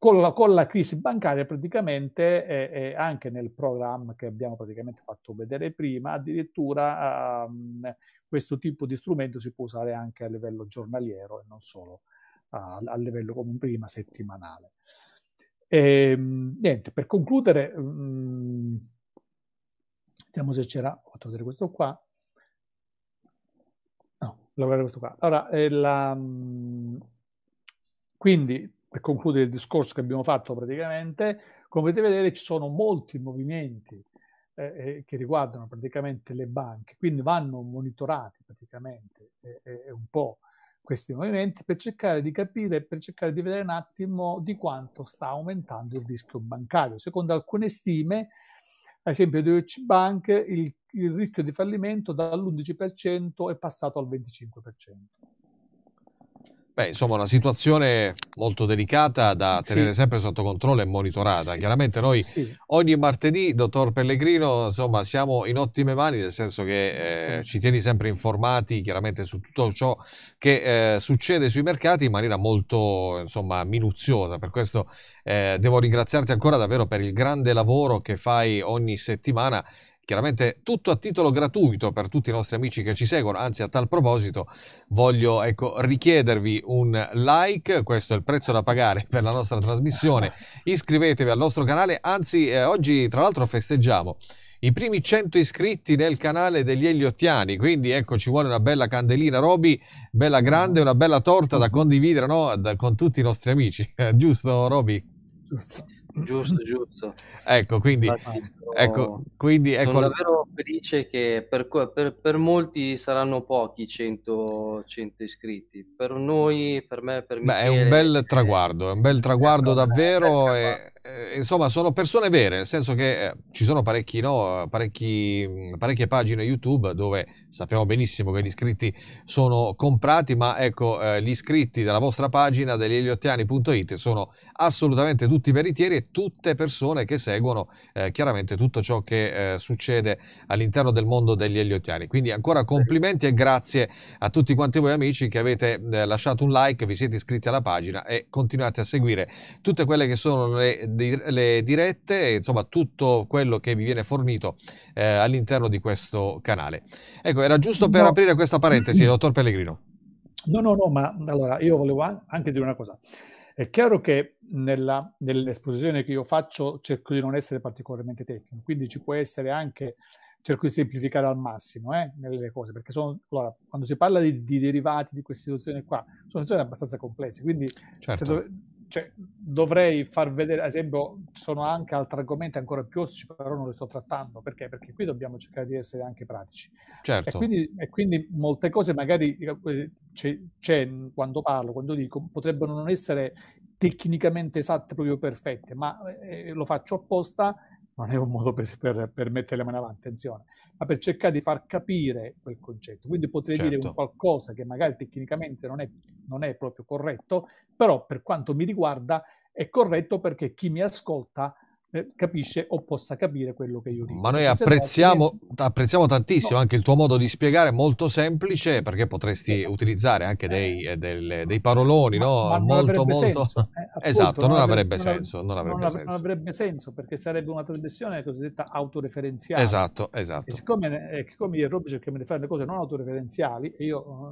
con la, con la, crisi bancaria praticamente eh, eh, anche nel programma che abbiamo praticamente fatto vedere prima, addirittura um, questo tipo di strumento si può usare anche a livello giornaliero e non solo a, a livello come prima settimanale. E, ehm, niente, per concludere, um, vediamo se c'era, ho fatto vedere questo qua. No, lavorare questo qua. Allora, la, um, quindi per concludere il discorso che abbiamo fatto praticamente, come potete vedere ci sono molti movimenti eh, che riguardano praticamente le banche, quindi vanno monitorati praticamente eh, un po' questi movimenti per cercare di capire, per cercare di vedere un attimo di quanto sta aumentando il rischio bancario. Secondo alcune stime, ad esempio di Deutsche Bank, il, il rischio di fallimento dall'11% è passato al 25%. Beh, insomma, una situazione molto delicata da tenere sì. sempre sotto controllo e monitorata. Sì. Chiaramente noi sì. ogni martedì, dottor Pellegrino, insomma, siamo in ottime mani, nel senso che eh, ci tieni sempre informati, chiaramente, su tutto ciò che eh, succede sui mercati in maniera molto, insomma, minuziosa. Per questo eh, devo ringraziarti ancora davvero per il grande lavoro che fai ogni settimana chiaramente tutto a titolo gratuito per tutti i nostri amici che ci seguono, anzi a tal proposito voglio ecco, richiedervi un like, questo è il prezzo da pagare per la nostra trasmissione, iscrivetevi al nostro canale, anzi eh, oggi tra l'altro festeggiamo i primi 100 iscritti nel canale degli Eliottiani, quindi ecco ci vuole una bella candelina Roby, bella grande, una bella torta da condividere no? da, con tutti i nostri amici, giusto Roby? Giusto. Giusto, giusto. ecco, quindi, ecco, quindi ecco... sono davvero felice che per, per, per molti saranno pochi 100, 100, iscritti, per noi, per me, per me... Beh, è un bel traguardo, è un bel traguardo davvero e, e, insomma sono persone vere, nel senso che eh, ci sono parecchi, no, parecchi, parecchie pagine YouTube dove sappiamo benissimo che gli iscritti sono comprati, ma ecco, eh, gli iscritti della vostra pagina degli dell'eliottiani.it sono assolutamente tutti veritieri e tutte persone che seguono eh, chiaramente tutto ciò che eh, succede all'interno del mondo degli eliottiani. Quindi ancora complimenti e grazie a tutti quanti voi amici che avete eh, lasciato un like, vi siete iscritti alla pagina e continuate a seguire tutte quelle che sono le, le dirette insomma tutto quello che vi viene fornito eh, all'interno di questo canale. Ecco, era giusto per no. aprire questa parentesi, dottor Pellegrino. No, no, no, ma allora io volevo anche dire una cosa. È chiaro che nella, nell'esposizione che io faccio cerco di non essere particolarmente tecnico, quindi ci può essere anche, cerco di semplificare al massimo eh, nelle cose, perché sono, allora, quando si parla di, di derivati di queste situazioni qua, sono situazioni abbastanza complesse, quindi certo. dove, cioè, dovrei far vedere, ad esempio, ci sono anche altri argomenti ancora più ostici, però non li sto trattando. Perché? Perché qui dobbiamo cercare di essere anche pratici. Certo. E quindi, e quindi molte cose magari eh, c'è, c'è, quando parlo, quando dico, potrebbero non essere tecnicamente esatte, proprio perfette, ma eh, lo faccio apposta, non è un modo per, per, per, mettere le mani avanti, attenzione, ma per cercare di far capire quel concetto. Quindi potrei certo. dire un qualcosa che magari tecnicamente non è, non è proprio corretto, però per quanto mi riguarda è corretto perché chi mi ascolta eh, capisce o possa capire quello che io dico. Ma noi apprezziamo, no, apprezziamo tantissimo no. anche il tuo modo di spiegare, molto semplice, perché potresti esatto. utilizzare anche dei, eh, dei, dei paroloni, ma, no? Ma molto, molto... Senso, eh, appunto, esatto, non, non avrebbe, senso. Non avrebbe, non, senso. non avrebbe senso perché sarebbe una trasmissione cosiddetta autoreferenziale. Esatto, esatto. E siccome, eh, siccome io e Rob cerchiamo di fare le cose non autoreferenziali, io,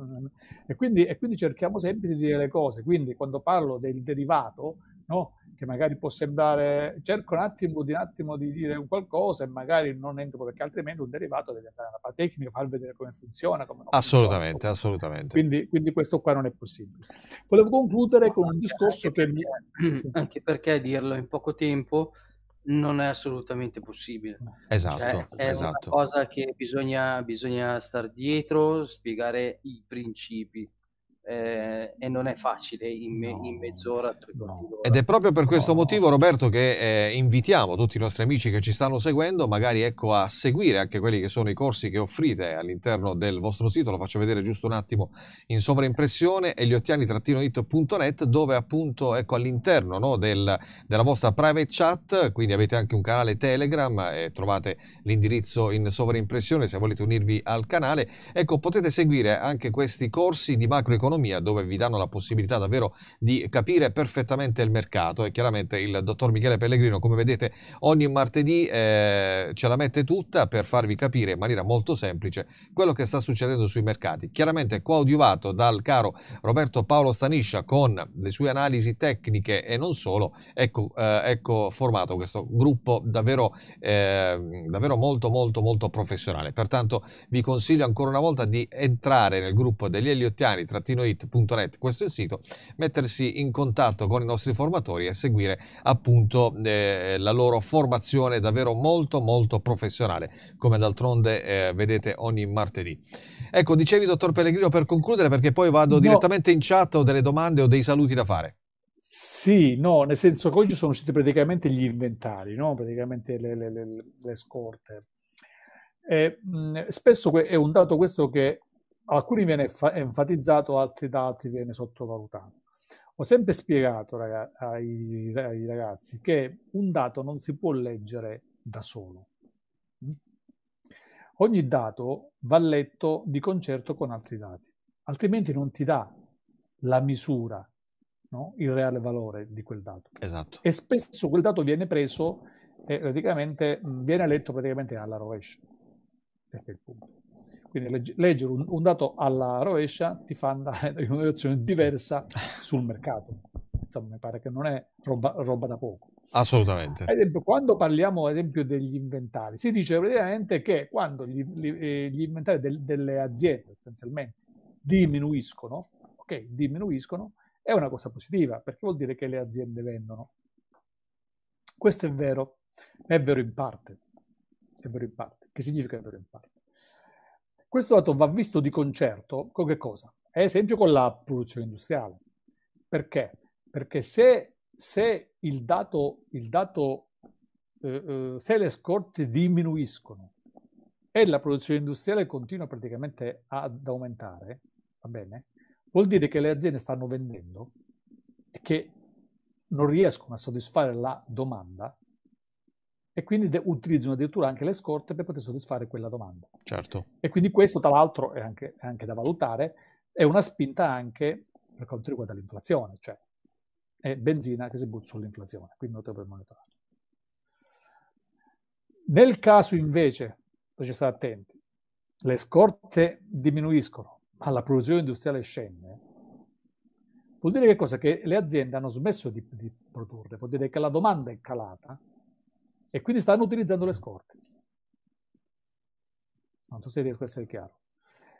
e, quindi, e quindi cerchiamo sempre di dire le cose. Quindi quando parlo del derivato, no? che magari può sembrare, cerco un attimo di, un attimo di dire un qualcosa e magari non entro perché altrimenti un derivato deve andare alla parte tecnica, far vedere come funziona. Come assolutamente, funziona. assolutamente. Quindi, quindi, questo qua non è possibile. Volevo concludere con un discorso anche che mi... Sì. Anche perché dirlo in poco tempo non è assolutamente possibile. Esatto, cioè, è esatto. una cosa che bisogna, bisogna star dietro, spiegare i principi eh, e non è facile in, me, in mezz'ora, tre no. Ed è proprio per questo motivo, Roberto, che eh, invitiamo tutti i nostri amici che ci stanno seguendo, magari ecco, a seguire anche quelli che sono i corsi che offrite all'interno del vostro sito. Lo faccio vedere giusto un attimo in sovraimpressione, eliottiani-it.net, dove appunto ecco, all'interno no, del, della vostra private chat, quindi avete anche un canale Telegram e trovate l'indirizzo in sovraimpressione se volete unirvi al canale. Ecco, potete seguire anche questi corsi di macroeconomia economia dove vi danno la possibilità davvero di capire perfettamente il mercato. E chiaramente il dottor Michele Pellegrino come vedete ogni martedì eh, ce la mette tutta per farvi capire in maniera molto semplice quello che sta succedendo sui mercati. Chiaramente coadiuvato dal caro Roberto Paolo Staniscia con le sue analisi tecniche e non solo ecco, eh, ecco formato questo gruppo davvero, eh, davvero molto molto molto professionale. Pertanto vi consiglio ancora una volta di entrare nel gruppo degli Eliottiani aginoit.net, questo è il sito, mettersi in contatto con i nostri formatori e seguire appunto eh, la loro formazione davvero molto molto professionale, come d'altronde eh, vedete ogni martedì. Ecco, dicevi dottor Pellegrino per concludere perché poi vado no. direttamente in chat o delle domande o dei saluti da fare. Sì, no, nel senso che oggi sono usciti praticamente gli inventari, no? praticamente le, le, le, le scorte. E, mh, spesso è un dato questo che alcuni viene fa- enfatizzato, altri da altri viene sottovalutato. Ho sempre spiegato raga- ai, ai, ragazzi che un dato non si può leggere da solo. Ogni dato va letto di concerto con altri dati, altrimenti non ti dà la misura no? il reale valore di quel dato. Esatto. E spesso quel dato viene preso e praticamente viene letto praticamente alla rovescia. Questo è il punto. Quindi legge, leggere un, un, dato alla rovescia ti fa andare in una direzione diversa sul mercato. Insomma, mi pare che non è roba, roba da poco. Assolutamente. Ad esempio, quando parliamo ad esempio degli inventari, si dice praticamente che quando gli, gli, eh, gli inventari del, delle aziende essenzialmente diminuiscono, ok, diminuiscono, è una cosa positiva perché vuol dire che le aziende vendono. Questo è vero, è vero in parte. È vero in parte. Che significa è vero in parte? Questo dato va visto di concerto con che cosa? Ad esempio con la produzione industriale. Perché? Perché se, se il dato, il dato eh, eh, se le scorte diminuiscono e la produzione industriale continua praticamente ad aumentare, va bene? vuol dire che le aziende stanno vendendo e che non riescono a soddisfare la domanda e quindi de- utilizzano addirittura anche le scorte per poter soddisfare quella domanda. Certo. E quindi questo, tra l'altro, è anche, è anche da valutare, è una spinta anche per quanto riguarda l'inflazione, cioè è benzina che si butta sull'inflazione, quindi non per monitorare. Nel caso invece, bisogna stare attenti, le scorte diminuiscono, ma la produzione industriale scende, vuol dire che cosa? Che le aziende hanno smesso di, di produrre, vuol dire che la domanda è calata e quindi stanno utilizzando le scorte. Non so se riesco a essere chiaro.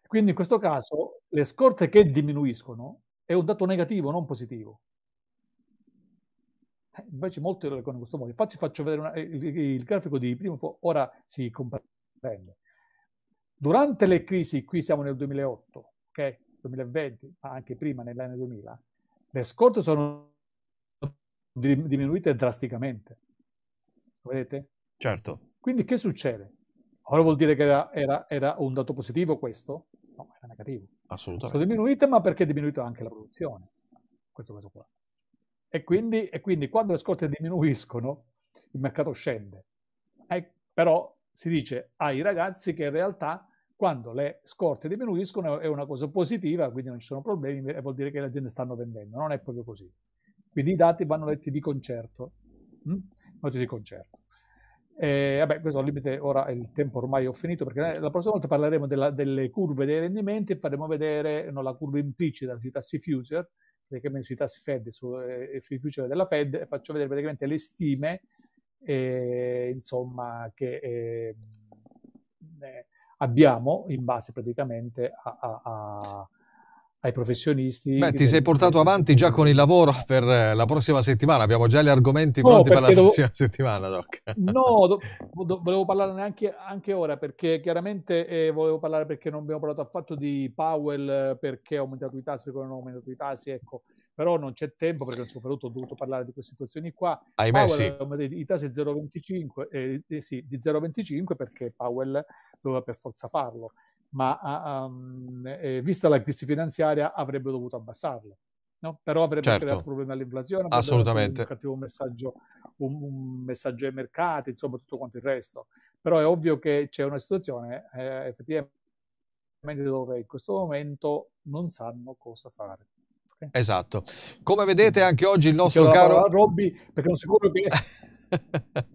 Quindi in questo caso le scorte che diminuiscono è un dato negativo, non positivo. Eh, invece molti lo leggono in questo modo. Infatti faccio vedere una, il, il, grafico di prima, ora si comprende. Durante le crisi, qui siamo nel 2008, ok? 2020, ma anche prima, negli anni 2000, le scorte sono diminuite drasticamente. Vedete? Certo. Quindi che succede? Ora vuol dire che era, era, era un dato positivo questo? No, era negativo. Assolutamente. Sono diminuite, ma perché è diminuita anche la produzione? Questo caso qua. E quindi, e quindi quando le scorte diminuiscono, il mercato scende. Eh, però si dice ai ragazzi che in realtà quando le scorte diminuiscono è una cosa positiva, quindi non ci sono problemi e vuol dire che le aziende stanno vendendo. Non è proprio così. Quindi i dati vanno letti di concerto. Letti di concerto. E, vabbè, questo al limite, ora il tempo ormai ho finito, perché la prossima volta parleremo della, delle curve dei rendimenti e faremo vedere no, la curva implicita sui tassi future, praticamente sui tassi Fed su, eh, sui future della Fed, e faccio vedere praticamente le stime, eh, insomma, che... Eh, eh abbiamo in base praticamente a, a, a, ai professionisti. Beh, ti sei portato avanti già con il lavoro per eh, la prossima settimana, abbiamo già gli argomenti no, pronti per la devo... prossima settimana, Doc. No, do, do, volevo parlarne anche, anche, ora, perché chiaramente eh, volevo parlare perché non abbiamo parlato affatto di Powell, perché ha aumentato i tassi, perché non ha aumentato i tassi, ecco però non c'è tempo perché soprattutto ho dovuto parlare di queste situazioni qua. Ahimè, Powell sì. i tassi 0,25, eh, eh, sì, di 0,25 perché Powell doveva per forza farlo, ma um, eh, vista la crisi finanziaria avrebbe dovuto abbassarlo. No? Però avrebbe certo. creato problemi all'inflazione, assolutamente un cattivo messaggio, un, un, messaggio ai mercati, insomma tutto quanto il resto. Però è ovvio che c'è una situazione eh, effettivamente dove in questo momento non sanno cosa fare. Esatto. Come vedete anche oggi il nostro caro... Robby, perché sono sicuro che...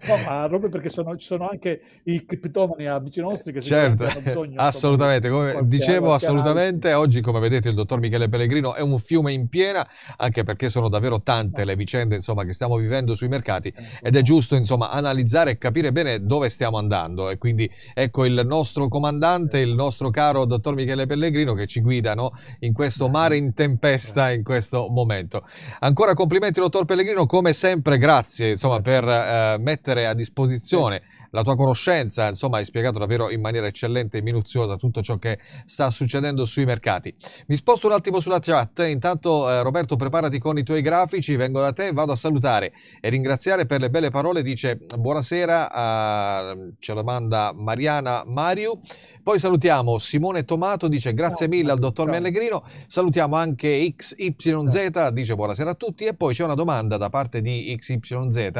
No, ma proprio perché sono, ci sono anche i criptomani amici nostri che certo, hanno bisogno. assolutamente, come qualche, dicevo qualche assolutamente, analisi. oggi come vedete il dottor Michele Pellegrino è un fiume in piena, anche perché sono davvero tante le vicende insomma, che stiamo vivendo sui mercati ed è giusto insomma analizzare e capire bene dove stiamo andando e quindi ecco il nostro comandante, il nostro caro dottor Michele Pellegrino che ci guida no? in questo mare in tempesta in questo momento. Ancora complimenti dottor Pellegrino, come sempre grazie insomma per eh, mettere a disposizione la tua conoscenza, insomma hai spiegato davvero in maniera eccellente e minuziosa tutto ciò che sta succedendo sui mercati. Mi sposto un attimo sulla chat, intanto eh, Roberto preparati con i tuoi grafici, vengo da te, vado a salutare e ringraziare per le belle parole, dice buonasera, uh, ce la manda Mariana Mariu, poi salutiamo Simone Tomato, dice grazie mille al dottor Mellegrino, salutiamo anche XYZ, dice buonasera a tutti e poi c'è una domanda da parte di XYZ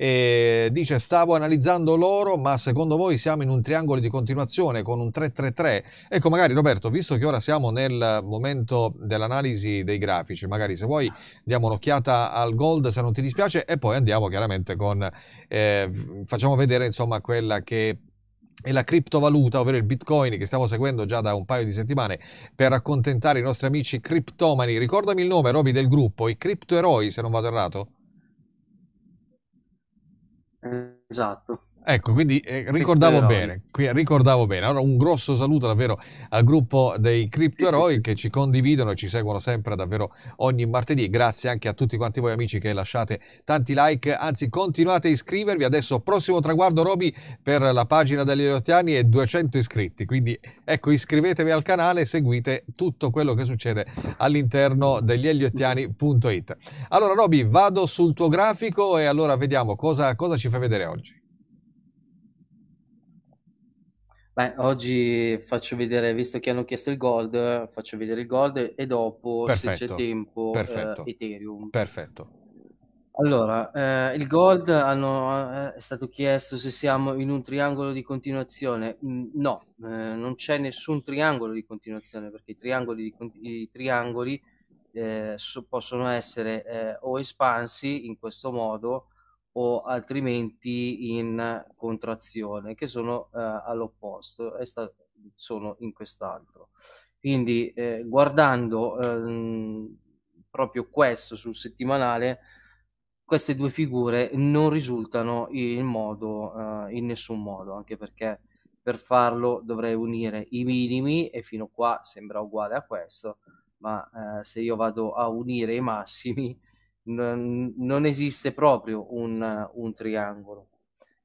e dice stavo analizzando l'oro ma secondo voi siamo in un triangolo di continuazione con un 333 ecco magari Roberto visto che ora siamo nel momento dell'analisi dei grafici magari se vuoi diamo un'occhiata al gold se non ti dispiace e poi andiamo chiaramente con eh, facciamo vedere insomma quella che è la criptovaluta, ovvero il bitcoin che stiamo seguendo già da un paio di settimane per accontentare i nostri amici criptomani. Ricordami il nome, Roby, del gruppo, i criptoeroi, se non vado errato. Esatto. Ecco, quindi eh, ricordavo bene, qui, ricordavo bene. Allora un grosso saluto davvero al gruppo dei criptoeroi sì, sì, che ci condividono e ci seguono sempre davvero ogni martedì. Grazie anche a tutti quanti voi amici che lasciate tanti like, anzi continuate a iscrivervi. Adesso prossimo traguardo Roby per la pagina degli Eliotiani e 200 iscritti. Quindi ecco, iscrivetevi al canale e seguite tutto quello che succede all'interno degli eliotiani.it. Allora Roby, vado sul tuo grafico e allora vediamo cosa, cosa ci fai vedere oggi. Beh, oggi faccio vedere, visto che hanno chiesto il gold, faccio vedere il gold e dopo, se c'è tempo, eh, perfetto, Ethereum. perfetto. Allora, eh, il gold hanno, eh, è stato chiesto se siamo in un triangolo di continuazione. Mm, no, eh, non c'è nessun triangolo di continuazione perché i triangoli, i triangoli eh, so- possono essere eh, o espansi in questo modo o altrimenti in contrazione, che sono eh, all'opposto e sta- sono in quest'altro. Quindi eh, guardando ehm, proprio questo sul settimanale, queste due figure non risultano in modo, eh, in nessun modo, anche perché per farlo dovrei unire i minimi e fino qua sembra uguale a questo, ma eh, se io vado a unire i massimi non, non esiste proprio un, un triangolo,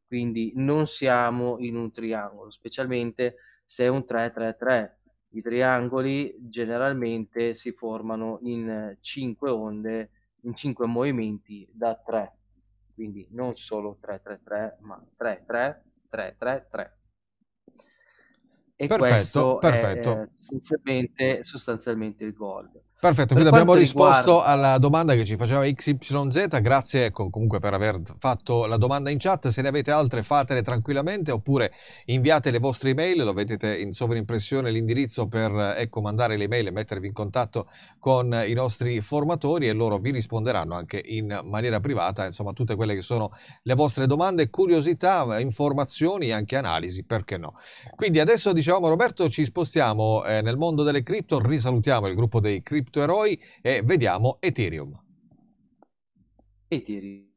quindi non siamo in un triangolo, specialmente se è un 3-3-3. I triangoli generalmente si formano in 5 onde, in 5 movimenti da 3, quindi non solo 3-3-3, ma 3-3-3-3-3. E perfetto, questo perfetto. è sostanzialmente, sostanzialmente il gold. Perfetto, quindi abbiamo risposto riguarda... alla domanda che ci faceva XYZ, grazie ecco, comunque per aver fatto la domanda in chat, se ne avete altre fatele tranquillamente oppure inviate le vostre email, lo vedete in sovrimpressione l'indirizzo per ecco, mandare le email e mettervi in contatto con i nostri formatori e loro vi risponderanno anche in maniera privata, insomma tutte quelle che sono le vostre domande, curiosità, informazioni e anche analisi, perché no. Quindi adesso dicevamo Roberto ci spostiamo eh, nel mondo delle cripto, risalutiamo il gruppo dei cripto criptoeroi e vediamo Ethereum. Ethereum.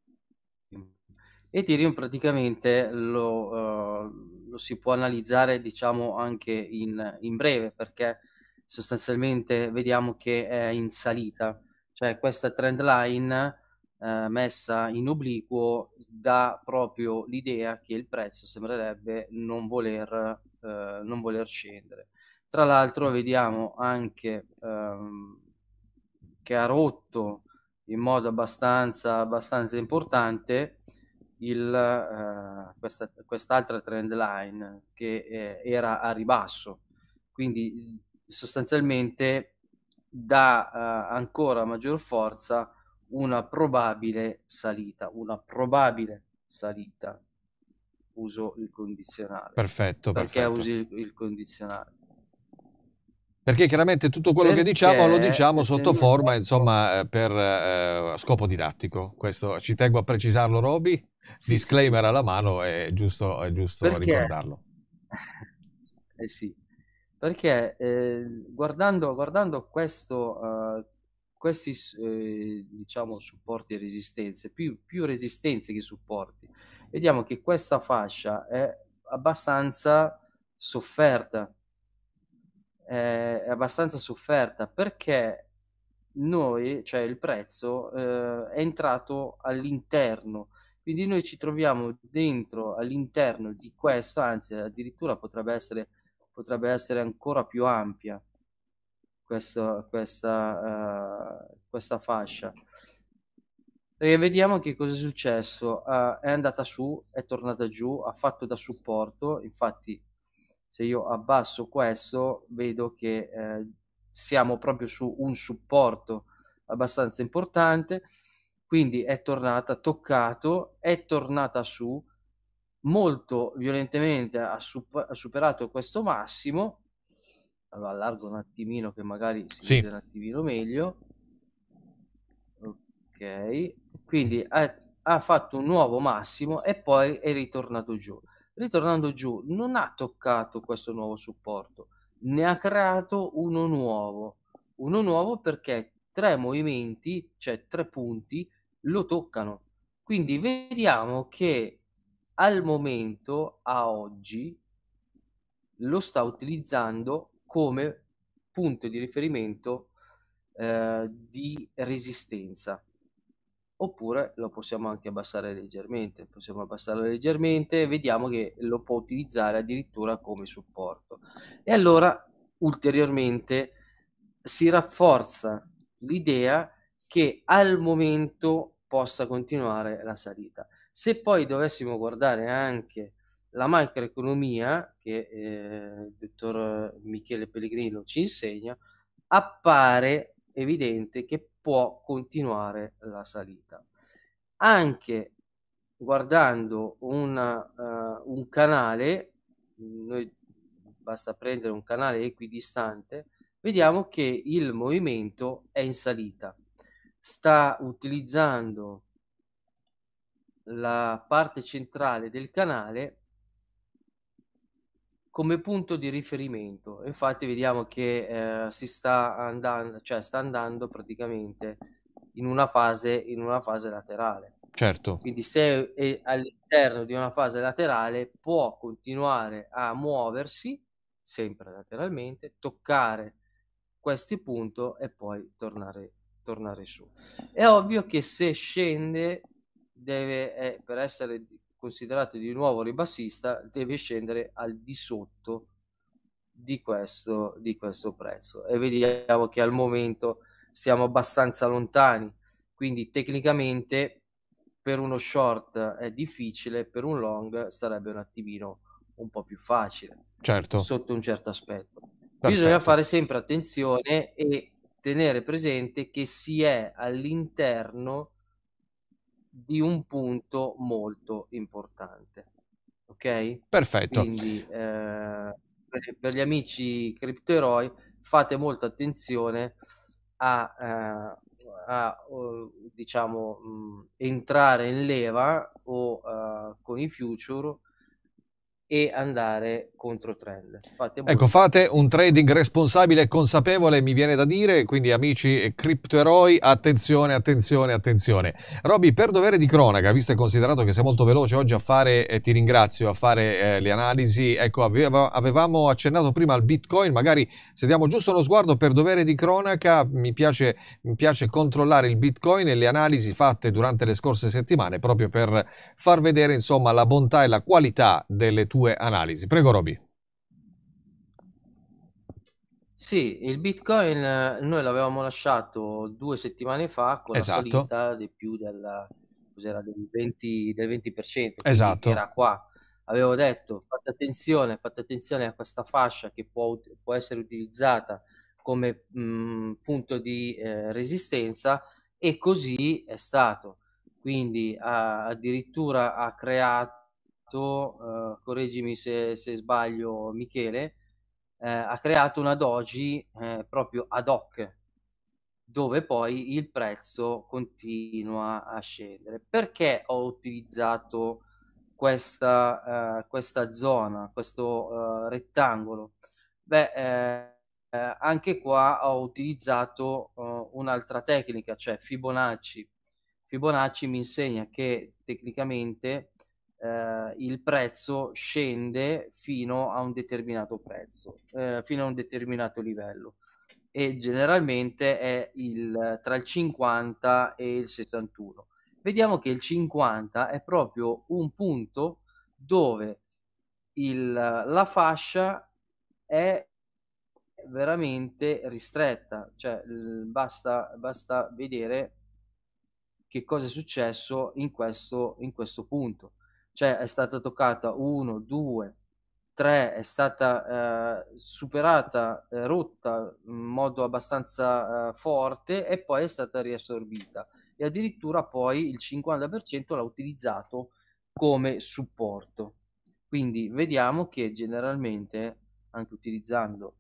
Ethereum praticamente lo, uh, lo, si può analizzare diciamo anche in, in, breve perché sostanzialmente vediamo che è in salita, cioè questa trend line uh, messa in obliquo dà proprio l'idea che il prezzo sembrerebbe non voler, uh, non voler scendere. Tra l'altro vediamo anche um, che ha rotto in modo abbastanza, abbastanza importante il, eh, questa, quest'altra trend line che eh, era a ribasso. Quindi sostanzialmente dà eh, ancora maggior forza una probabile salita, una probabile salita. Uso il condizionale. Perfetto. Perché perfetto. usi il, il condizionale? Perché chiaramente tutto quello che diciamo lo diciamo sotto forma, insomma, eh, per eh, scopo didattico. Questo ci tengo a precisarlo, Roby. Sì, Disclaimer sì. alla mano, è giusto, è giusto perché... ricordarlo. Eh sì, perché eh, guardando, guardando questo, uh, questi eh, diciamo supporti e resistenze, più, più resistenze che supporti, vediamo che questa fascia è abbastanza sofferta eh, è abbastanza sofferta perché noi, cioè il prezzo, eh, è entrato all'interno. Quindi noi ci troviamo dentro all'interno di questo, anzi addirittura potrebbe essere, potrebbe essere ancora più ampia questa, questa, uh, questa fascia. E vediamo che cosa è successo. Uh, è andata su, è tornata giù, ha fatto da supporto, infatti se io abbasso questo vedo che eh, siamo proprio su un supporto abbastanza importante quindi è tornata toccato è tornata su molto violentemente ha, super- ha superato questo massimo allora allargo un attimino che magari si sì. vede un attimino meglio ok quindi ha, ha fatto un nuovo massimo e poi è ritornato giù ritornando giù, non ha toccato questo nuovo supporto, ne ha creato uno nuovo. Uno nuovo perché tre movimenti, cioè tre punti, lo toccano. Quindi vediamo che al momento, a oggi, lo sta utilizzando come punto di riferimento eh, di resistenza oppure lo possiamo anche abbassare leggermente. Possiamo abbassarlo leggermente e vediamo che lo può utilizzare addirittura come supporto. E allora ulteriormente si rafforza l'idea che al momento possa continuare la salita. Se poi dovessimo guardare anche la macroeconomia che eh, il dottor Michele Pellegrino ci insegna, appare evidente che può continuare la salita. Anche guardando una, uh, un canale, noi basta prendere un canale equidistante, vediamo che il movimento è in salita. Sta utilizzando la parte centrale del canale come punto di riferimento. Infatti vediamo che eh, si sta andando, cioè sta andando praticamente in una fase, in una fase laterale. Certo. Quindi se è all'interno di una fase laterale può continuare a muoversi sempre lateralmente, toccare questo punto e poi tornare, tornare su. È ovvio che se scende deve, eh, per essere considerato di nuovo ribassista deve scendere al di sotto di questo, di questo prezzo e vediamo che al momento siamo abbastanza lontani quindi tecnicamente per uno short è difficile per un long sarebbe un attimino un po' più facile certo. sotto un certo aspetto Perfetto. bisogna fare sempre attenzione e tenere presente che si è all'interno di un punto molto importante. Ok? Perfetto. Quindi eh, per, per, gli amici criptoeroi fate molta attenzione a, eh, a diciamo mh, entrare in leva o uh, con i future e andare contro trend. Fate ecco, fate un trading responsabile e consapevole, mi viene da dire, quindi amici criptoeroi, attenzione, attenzione, attenzione. Roby, per dovere di cronaca, visto e considerato che sei molto veloce oggi a fare, e ti ringrazio, a fare eh, le analisi, ecco, aveva, avevamo accennato prima al Bitcoin, magari se diamo giusto uno sguardo per dovere di cronaca, mi piace, mi piace controllare il Bitcoin e le analisi fatte durante le scorse settimane, proprio per far vedere, insomma, la bontà e la qualità delle tue tue analisi. Prego Roby. Sì, il Bitcoin eh, noi l'avevamo lasciato due settimane fa con esatto. la salita di più del, del 20%, del 20% esatto. era qua. Avevo detto fate attenzione, fate attenzione a questa fascia che può, può essere utilizzata come mh, mm, punto di eh, resistenza e così è stato. Quindi ha, addirittura ha creato uh, correggimi se, se, sbaglio Michele, eh, ha creato una doji eh, proprio ad hoc, dove poi il prezzo continua a scendere. Perché ho utilizzato questa, uh, questa zona, questo uh, rettangolo? Beh, eh, eh, anche qua ho utilizzato uh, un'altra tecnica, cioè Fibonacci. Fibonacci mi insegna che tecnicamente eh, il prezzo scende fino a un determinato prezzo, eh, fino a un determinato livello e generalmente è il, tra il 50 e il 71. Vediamo che il 50 è proprio un punto dove il, la fascia è veramente ristretta, cioè basta, basta vedere che cosa è successo in questo, in questo punto. Cioè è stata toccata 1, 2, 3, è stata eh, superata, eh, rotta in modo abbastanza eh, forte e poi è stata riassorbita. E addirittura poi il 50% l'ha utilizzato come supporto. Quindi vediamo che generalmente, anche utilizzando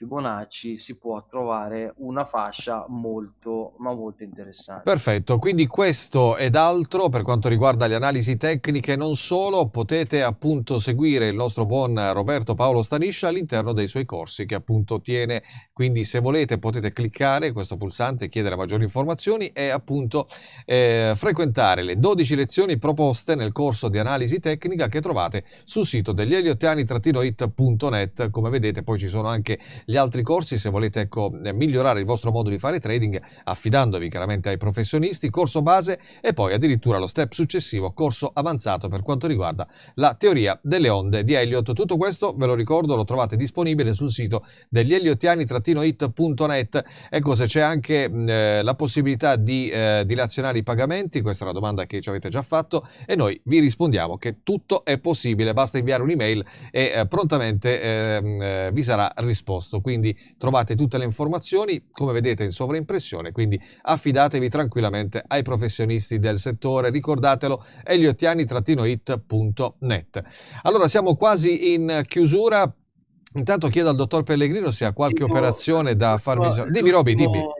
Fibonacci si può trovare una fascia molto ma molto interessante. Perfetto, quindi questo ed altro per quanto riguarda le analisi tecniche, non solo potete appunto seguire il nostro buon Roberto Paolo Staniscia all'interno dei suoi corsi che appunto tiene, quindi se volete potete cliccare questo pulsante, chiedere maggiori informazioni e appunto eh, frequentare le 12 lezioni proposte nel corso di analisi tecnica che trovate sul sito degli eliotiani-it.net, come vedete poi ci sono anche gli altri corsi se volete ecco, eh, migliorare il vostro modo di fare trading affidandovi chiaramente ai professionisti, corso base e poi addirittura lo step successivo, corso avanzato per quanto riguarda la teoria delle onde di Elliott. Tutto questo ve lo ricordo lo trovate disponibile sul sito degli elliotiani-it.net. Ecco se c'è anche eh, la possibilità di eh, dilazionare i pagamenti, questa è una domanda che ci avete già fatto e noi vi rispondiamo che tutto è possibile, basta inviare un'email e eh, prontamente ehm, eh, vi sarà risposto quindi trovate tutte le informazioni come vedete in sovraimpressione, quindi affidatevi tranquillamente ai professionisti del settore, ricordatelo, eliottiani-it.net. Allora siamo quasi in chiusura, intanto chiedo al dottor Pellegrino se ha qualche operazione da farvi... Dimmi Roby, dimmi. Ah,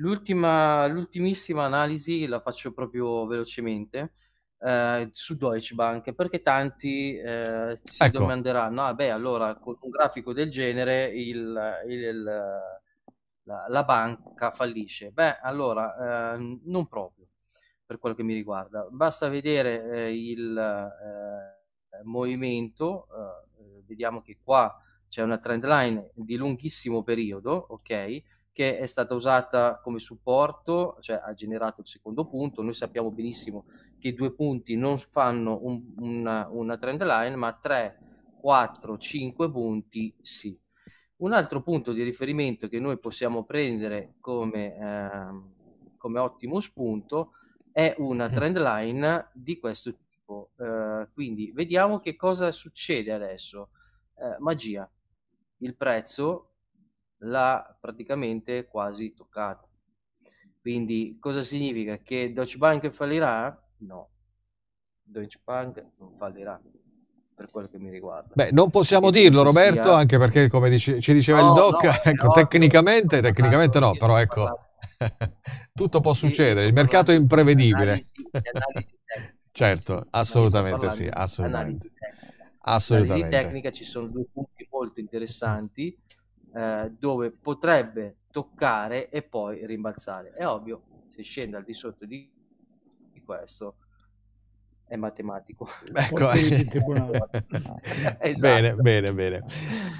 L'ultima, l'ultimissima analisi la faccio proprio velocemente eh, su Deutsche Bank perché tanti eh, si ecco. domanderanno ah beh allora con un grafico del genere il, il, la, la, banca fallisce beh allora eh, non proprio per quello che mi riguarda basta vedere eh, il eh, movimento eh, vediamo che qua c'è una trend line di lunghissimo periodo ok che è stata usata come supporto, cioè ha generato il secondo punto. Noi sappiamo benissimo che i due punti non fanno un, una, una trend line, ma 3, 4, 5 punti sì. Un altro punto di riferimento che noi possiamo prendere come, eh, come ottimo spunto è una mm. trend line di questo tipo. Eh, quindi vediamo che cosa succede adesso. Eh, magia. Il prezzo l'ha praticamente quasi toccata. Quindi cosa significa? Che Deutsche Bank fallirà? No, Deutsche Bank non fallirà per quello che mi riguarda. Beh, non possiamo che dirlo Roberto, sia... anche perché come dice, ci diceva no, il doc, no, ecco, no, tecnicamente, tecnicamente no, però ecco, tutto può succedere, il mercato è imprevedibile. Analisi, analisi certo, assolutamente sì, assolutamente. Assolutamente. Analisi tecnica ci sono due punti molto interessanti eh, dove potrebbe toccare e poi rimbalzare. È ovvio, se scende al di sotto di questo è matematico. Ecco. esatto. Bene, bene, bene.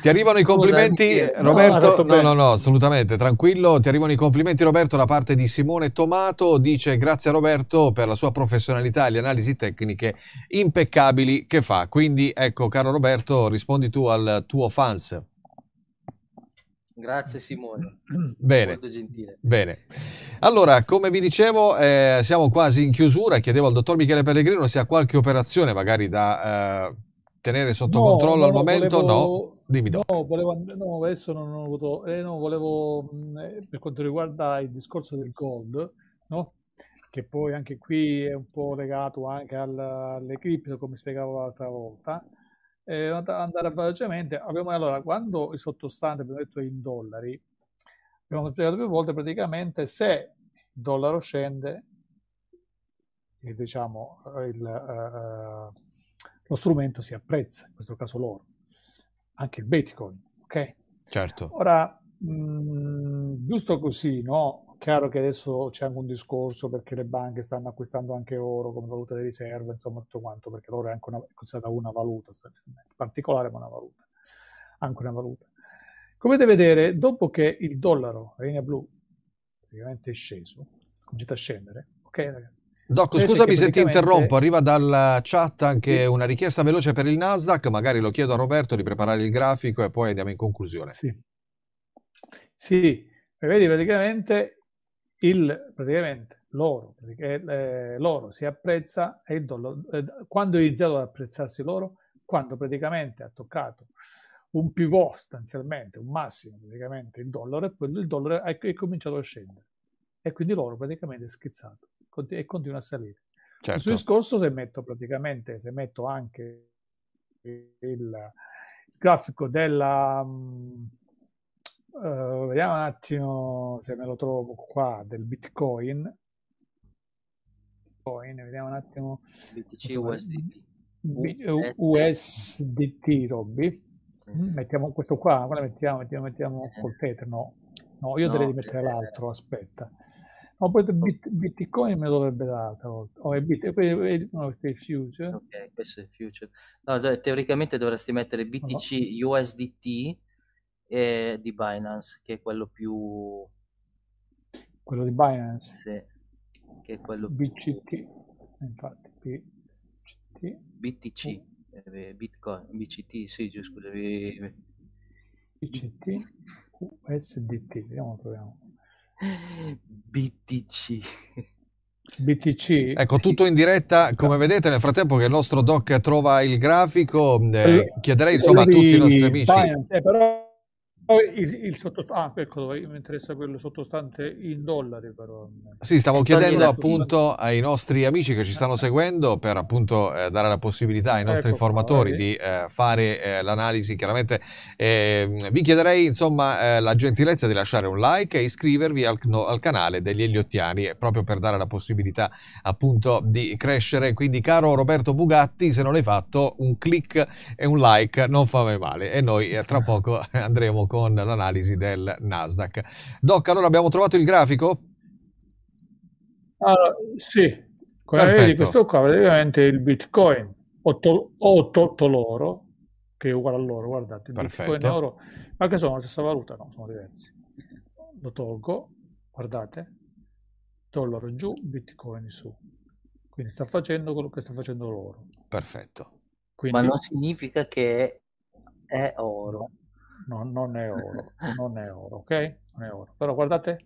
Ti arrivano i complimenti, Roberto? No, no, no, no, assolutamente, tranquillo. Ti arrivano i complimenti, Roberto, da parte di Simone Tomato. Dice grazie a Roberto per la sua professionalità e le analisi tecniche impeccabili che fa. Quindi, ecco, caro Roberto, rispondi tu al tuo fans. Grazie Simone. Bene. Molto gentile. Bene. Allora, come vi dicevo, eh, siamo quasi in chiusura. Chiedevo al dottor Michele Pellegrino se ha qualche operazione magari da eh, tenere sotto no, controllo no, al momento. Volevo... No. Dimmi no, volevo, no, adesso non ho avuto, eh, no, volevo, eh, per quanto riguarda il discorso del gold, no? che poi anche qui è un po' legato anche al, alle cripto, come spiegavo l'altra volta, eh, andare velocemente, abbiamo allora quando il sottostante abbiamo detto in dollari, abbiamo spiegato più volte praticamente se il dollaro scende, e diciamo il, uh, lo strumento si apprezza, in questo caso l'oro, anche il Bitcoin, ok? Certo. Ora, mh, mm, giusto così, no? Chiaro che adesso c'è anche un discorso perché le banche stanno acquistando anche oro come valuta di riserva, insomma tutto quanto, perché l'oro è anche una, è considerata una valuta sostanzialmente, particolare ma una valuta, anche una valuta. Come potete vedere, dopo che il dollaro, la linea blu, praticamente è sceso, comincia a scendere, ok ragazzi? Doc, scusami se ti interrompo, arriva dalla chat anche Sì. una richiesta veloce per il Nasdaq, magari lo chiedo a Roberto di preparare il grafico e poi andiamo in conclusione. Sì, sì, vedi praticamente, il, praticamente l'oro, eh, l'oro si apprezza e il dollaro, eh, quando è iniziato ad apprezzarsi l'oro? Quando praticamente ha toccato un pivot sostanzialmente, un massimo praticamente il dollaro e poi il dollaro è, è cominciato a scendere e quindi l'oro praticamente è schizzato e continua a salire. Questo Certo. discorso se metto praticamente, se metto anche il, il grafico della... mm, eh, vediamo un attimo se me lo trovo qua, del Bitcoin. Bitcoin, vediamo un attimo. BTC USDT. B- USDT. Robby. Mm, Mettiamo questo qua, quale mettiamo? Mettiamo, mettiamo col Tether, no. No, io No, direi di mettere eh, l'altro, aspetta. No, poi bit- Bitcoin me lo dovrebbe dare l'altra volta. Oh, è bit, poi- e- no, è il Future. Ok, questo è il future. No, teoricamente dovresti mettere BTC USDT eh, di Binance, che è quello più... Quello di Binance, sì, che è quello più... BCT, infatti, BCT. BTC, eh, Bitcoin, BCT, sì, giusto, scusavi. BCT, USDT, vediamo, proviamo. BTC. BTC, Ecco, tutto in diretta, come vedete, nel frattempo che il nostro doc trova il grafico, eh, chiederei insomma a tutti i nostri amici. Binance, eh, però poi il, il sottostante, ah, ecco, mi interessa quello sottostante in dollari, però. Sì, stavo chiedendo appunto ai nostri amici che ci stanno seguendo per appunto eh, dare la possibilità ai nostri Ecco informatori di eh, fare eh, l'analisi. Chiaramente ehm, vi chiederei insomma eh, la gentilezza di lasciare un like e iscrivervi al, no- al canale degli Eliottiani eh, proprio per dare la possibilità appunto di crescere. Quindi caro Roberto Bugatti, se non l'hai fatto un click e un like non fa mai male e noi eh, tra poco andremo con l'analisi del Nasdaq. Doc, allora abbiamo trovato il grafico? Allora, sì, come Perfetto. vedi questo qua praticamente è il Bitcoin. Ho, tol- ho tolto l'oro, che è uguale all'oro, guardate, il Perfetto. Bitcoin e l'oro, ma che sono la stessa valuta? No, sono diversi. Lo tolgo, guardate, dollaro giù, Bitcoin su. Quindi sta facendo quello che sta facendo l'oro. Perfetto. Quindi Ma non significa che è oro. No, non è oro, non è oro, ok? Non è oro. Però guardate,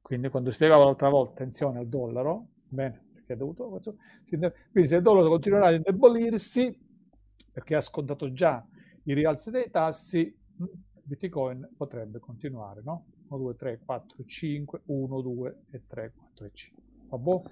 quindi quando spiegavo l'altra volta, attenzione al dollaro, bene, perché è dovuto quindi se il dollaro continuerà ad indebolirsi, perché ha scontato già i rialzi dei tassi, mh, Bitcoin potrebbe continuare, no? 1, 2, 3, 4, 5, 1, 2 e 3, 4 e 5. Vabbè?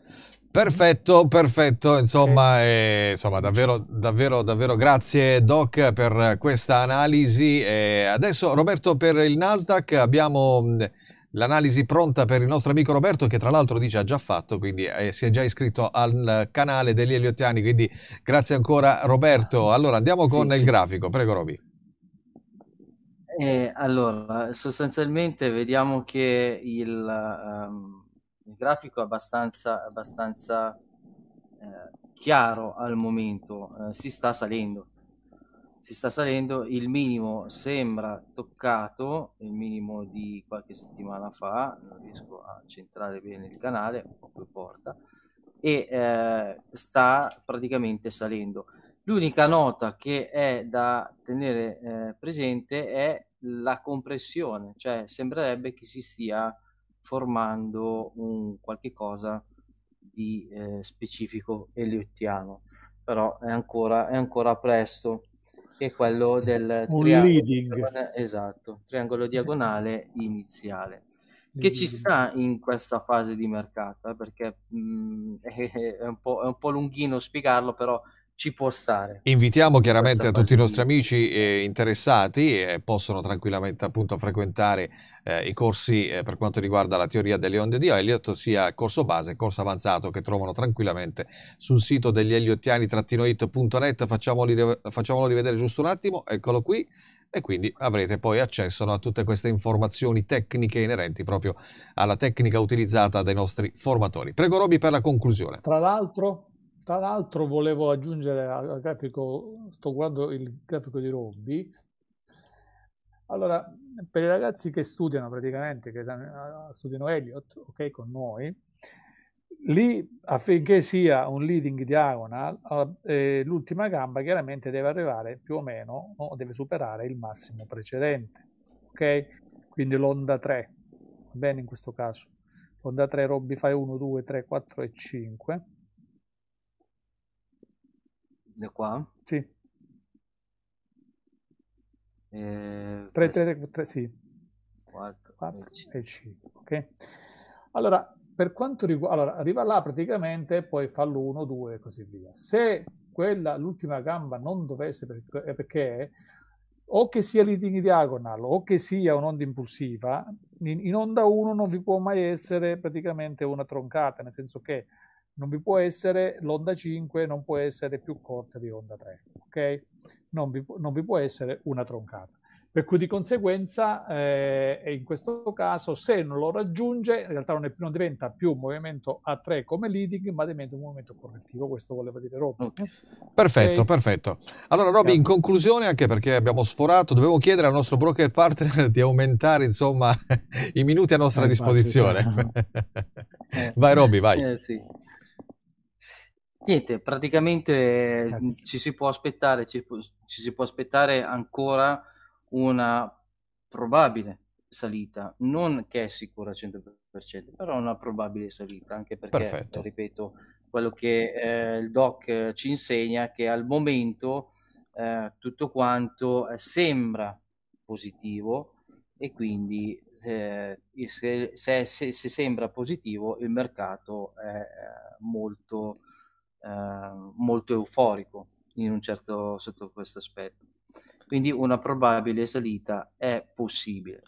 Perfetto, perfetto, insomma, eh, insomma davvero, davvero, davvero grazie Doc per questa analisi. E adesso Roberto per il Nasdaq abbiamo mh, l'analisi pronta per il nostro amico Roberto che tra l'altro dice ha già fatto, quindi eh, si è già iscritto al canale degli Eliottiani, quindi grazie ancora Roberto. Allora andiamo Sì, con il sì. grafico, prego Roby. Eh, allora, sostanzialmente vediamo che il, ehm, il grafico è abbastanza, abbastanza eh, chiaro al momento, eh, si sta salendo. Si sta salendo, il minimo sembra toccato, il minimo di qualche settimana fa, non riesco a centrare bene il canale, un po' più porta, e eh, sta praticamente salendo. L'unica nota che è da tenere eh, presente è la compressione, cioè sembrerebbe che si stia formando un qualche cosa di eh, specifico eliottiano, però è ancora, è ancora presto, che è quello del Un triangolo diagonale- esatto, triangolo diagonale iniziale che ci sta in questa fase di mercato, eh, perché mh, è, è un po', è un po' lunghino spiegarlo, però ci può stare. Invitiamo chiaramente a tutti i nostri amici eh, interessati e eh, possono tranquillamente appunto frequentare eh, i corsi eh, per quanto riguarda la teoria delle onde di Elliott, sia corso base, corso avanzato che trovano tranquillamente sul sito degli elliotiani-it.net. Facciamoli, facciamolo rivedere giusto un attimo, eccolo qui e quindi avrete poi accesso a tutte queste informazioni tecniche inerenti proprio alla tecnica utilizzata dai nostri formatori. Prego Roby per la conclusione. Tra l'altro, tra l'altro volevo aggiungere al grafico, sto guardando il grafico di Robby, allora per i ragazzi che studiano praticamente, che studiano Elliott, ok, con noi, lì affinché sia un leading diagonal, eh, l'ultima gamba chiaramente deve arrivare più o meno, no, deve superare il massimo precedente, ok? Quindi l'onda 3, va bene in questo caso, l'onda 3 Robby fai 1, 2, 3, 4 e 5, da qua? Sì. Eh, 3, 3, 3, sì. 4, 4 e 5. Ok. Allora, per quanto riguarda, allora, arriva là praticamente, poi fa l'1, 2 e così via. Se quella, l'ultima gamba non dovesse, perché, perché o che sia leading diagonal o che sia un'onda impulsiva, in, in onda 1 non vi può mai essere praticamente una troncata, nel senso che non vi può essere l'onda 5 non può essere più corta di onda 3 ok? Non vi, non vi può essere una troncata. Per cui di conseguenza eh, in questo caso se non lo raggiunge in realtà non, è, non, diventa più un movimento a 3 come leading ma diventa un movimento correttivo questo voleva dire Robby okay. perfetto okay. perfetto. Allora Robby in conclusione anche perché abbiamo sforato dovevo chiedere al nostro broker partner di aumentare insomma i minuti a nostra eh, disposizione. vai Robby vai. Eh, sì. Niente, praticamente ci si può aspettare, ci, ci si può aspettare ancora una probabile salita, non che è sicura al 100%, però una probabile salita, anche perché, Perfetto. ripeto, quello che eh, il doc ci insegna è che al momento eh, tutto quanto eh, sembra positivo e quindi eh, se, se, se, sembra positivo il mercato è eh, molto eh, molto euforico in un certo sotto questo aspetto. Quindi una probabile salita è possibile.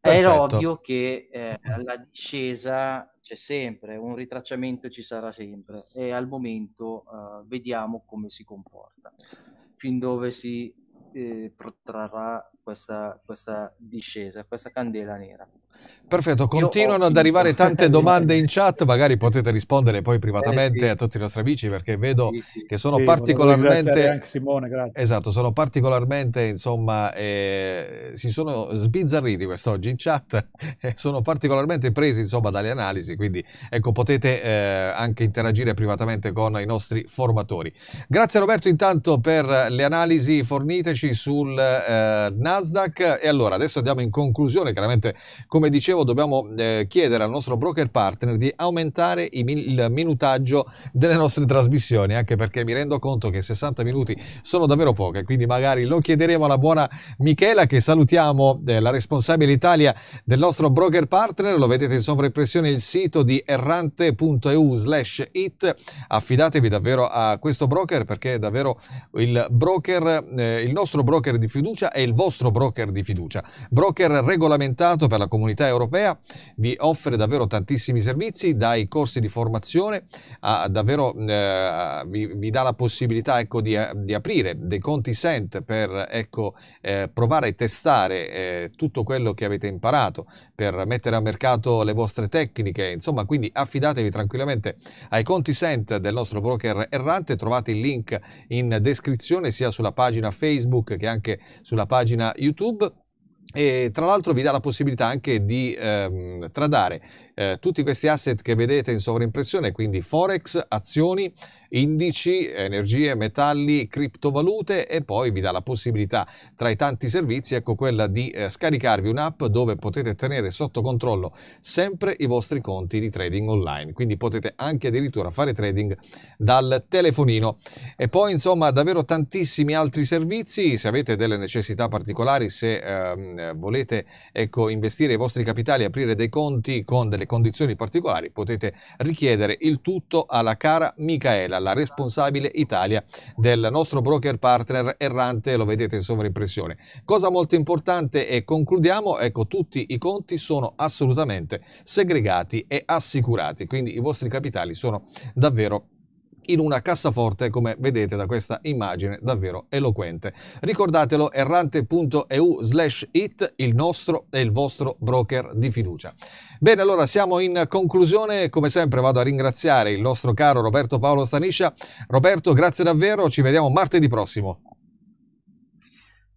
Perfetto. È ovvio che eh, la discesa c'è sempre, un ritracciamento ci sarà sempre e al momento eh, vediamo come si comporta, fin dove si eh, protrarrà questa, questa discesa, questa candela nera. Perfetto, continuano ad arrivare tante domande in chat, magari potete rispondere poi privatamente eh, sì. a tutti i nostri amici perché vedo sì, sì. che sono particolarmente anche Simone, grazie. Esatto, sono particolarmente, insomma, eh, si sono sbizzarriti quest'oggi in chat e sono particolarmente presi, insomma, dalle analisi, quindi ecco, potete eh, anche interagire privatamente con i nostri formatori. Grazie Roberto intanto per le analisi forniteci sul eh, Nasdaq. E allora adesso andiamo in conclusione, chiaramente come dicevo dobbiamo eh, chiedere al nostro broker partner di aumentare il minutaggio delle nostre trasmissioni, anche perché mi rendo conto che 60 minuti sono davvero poche, quindi magari lo chiederemo alla buona Michela che salutiamo, eh, la responsabile Italia del nostro broker partner, lo vedete in sovraimpressione il sito di errante.eu slash it, affidatevi davvero a questo broker perché è davvero il broker, eh, il nostro broker di fiducia è il vostro broker di fiducia, broker regolamentato per la comunità europea, vi offre davvero tantissimi servizi, dai corsi di formazione a davvero eh, vi, vi, dà la possibilità ecco, di, di, aprire dei conti SENT per ecco, eh, provare e testare eh, tutto quello che avete imparato, per mettere a mercato le vostre tecniche, insomma quindi affidatevi tranquillamente ai conti SENT del nostro broker errante, trovate il link in descrizione sia sulla pagina Facebook che anche sulla pagina YouTube e tra l'altro vi dà la possibilità anche di ehm, tradare eh, tutti questi asset che vedete in sovraimpressione, quindi forex, azioni, indici, energie, metalli, criptovalute e poi vi dà la possibilità tra i tanti servizi, ecco quella di eh, scaricarvi un'app dove potete tenere sotto controllo sempre i vostri conti di trading online, quindi potete anche addirittura fare trading dal telefonino. E poi insomma davvero tantissimi altri servizi, se avete delle necessità particolari, se ehm, volete ecco investire i vostri capitali, aprire dei conti con delle delle condizioni particolari potete richiedere il tutto alla cara Micaela, la responsabile Italia del nostro broker partner errante, lo vedete in sovraimpressione. Cosa molto importante e concludiamo, ecco tutti i conti sono assolutamente segregati e assicurati, quindi i vostri capitali sono davvero in una cassaforte come vedete da questa immagine davvero eloquente. Ricordatelo errante.eu slash it il nostro e il vostro broker di fiducia. Bene allora siamo in conclusione come sempre vado a ringraziare il nostro caro Roberto Paolo Staniscia. Roberto grazie davvero ci vediamo martedì prossimo.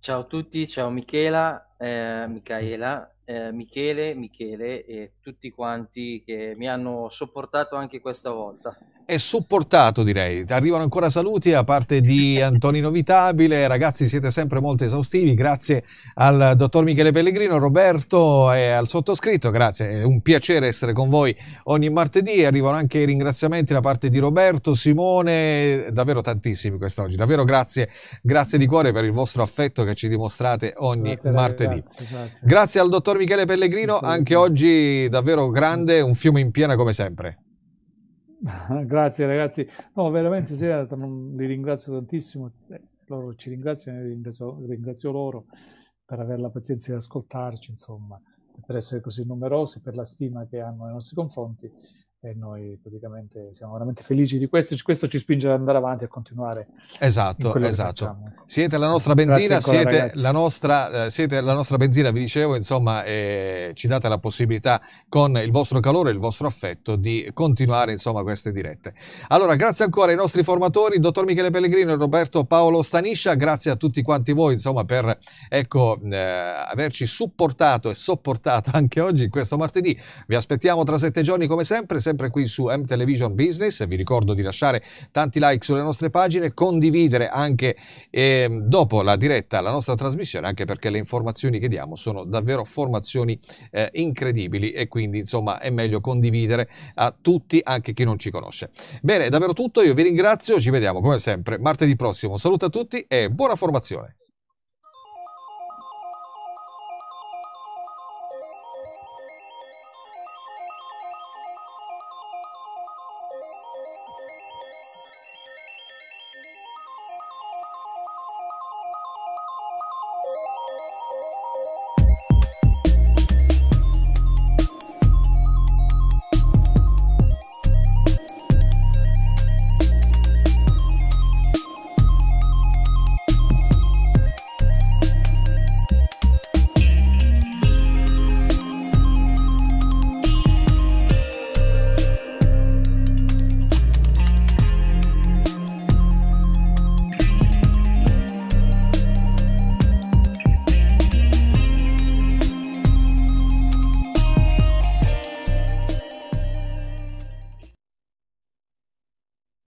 Ciao a tutti, ciao Michela, eh, Michaela, eh, Michele, Michele e tutti quanti che mi hanno sopportato anche questa volta è supportato direi. Arrivano ancora saluti a parte di Antonino Vitabile, ragazzi siete sempre molto esaustivi, grazie al dottor Michele Pellegrino, Roberto e al sottoscritto, grazie, è un piacere essere con voi ogni martedì, arrivano anche i ringraziamenti da parte di Roberto, Simone, davvero tantissimi quest'oggi, davvero grazie, grazie di cuore per il vostro affetto che ci dimostrate ogni grazie, martedì. Grazie, grazie. grazie, al dottor Michele Pellegrino, anche oggi davvero grande, un fiume in piena come sempre. Grazie ragazzi, no veramente Serata, li ringrazio tantissimo, eh, loro ci ringraziano, ringrazio, ringrazio loro per avere la pazienza di ascoltarci, insomma, per essere così numerosi, per la stima che hanno nei nostri confronti e noi praticamente siamo veramente felici di questo, questo ci spinge ad andare avanti e a continuare. Esatto, esatto. Siete la nostra benzina, ancora, siete, la nostra, eh, siete, la nostra, benzina, vi dicevo, insomma, eh, ci date la possibilità con il vostro calore, il vostro affetto di continuare insomma queste dirette. Allora, grazie ancora ai nostri formatori, dottor Michele Pellegrino e Roberto Paolo Staniscia, grazie a tutti quanti voi insomma per ecco, eh, averci supportato e sopportato anche oggi questo martedì. Vi aspettiamo tra sette giorni come sempre sempre qui su M Television Business. Vi ricordo di lasciare tanti like sulle nostre pagine, condividere anche eh, dopo la diretta la nostra trasmissione, anche perché le informazioni che diamo sono davvero formazioni eh, incredibili e quindi insomma è meglio condividere a tutti, anche chi non ci conosce. Bene, davvero tutto, io vi ringrazio, ci vediamo come sempre martedì prossimo. Saluto a tutti e buona formazione.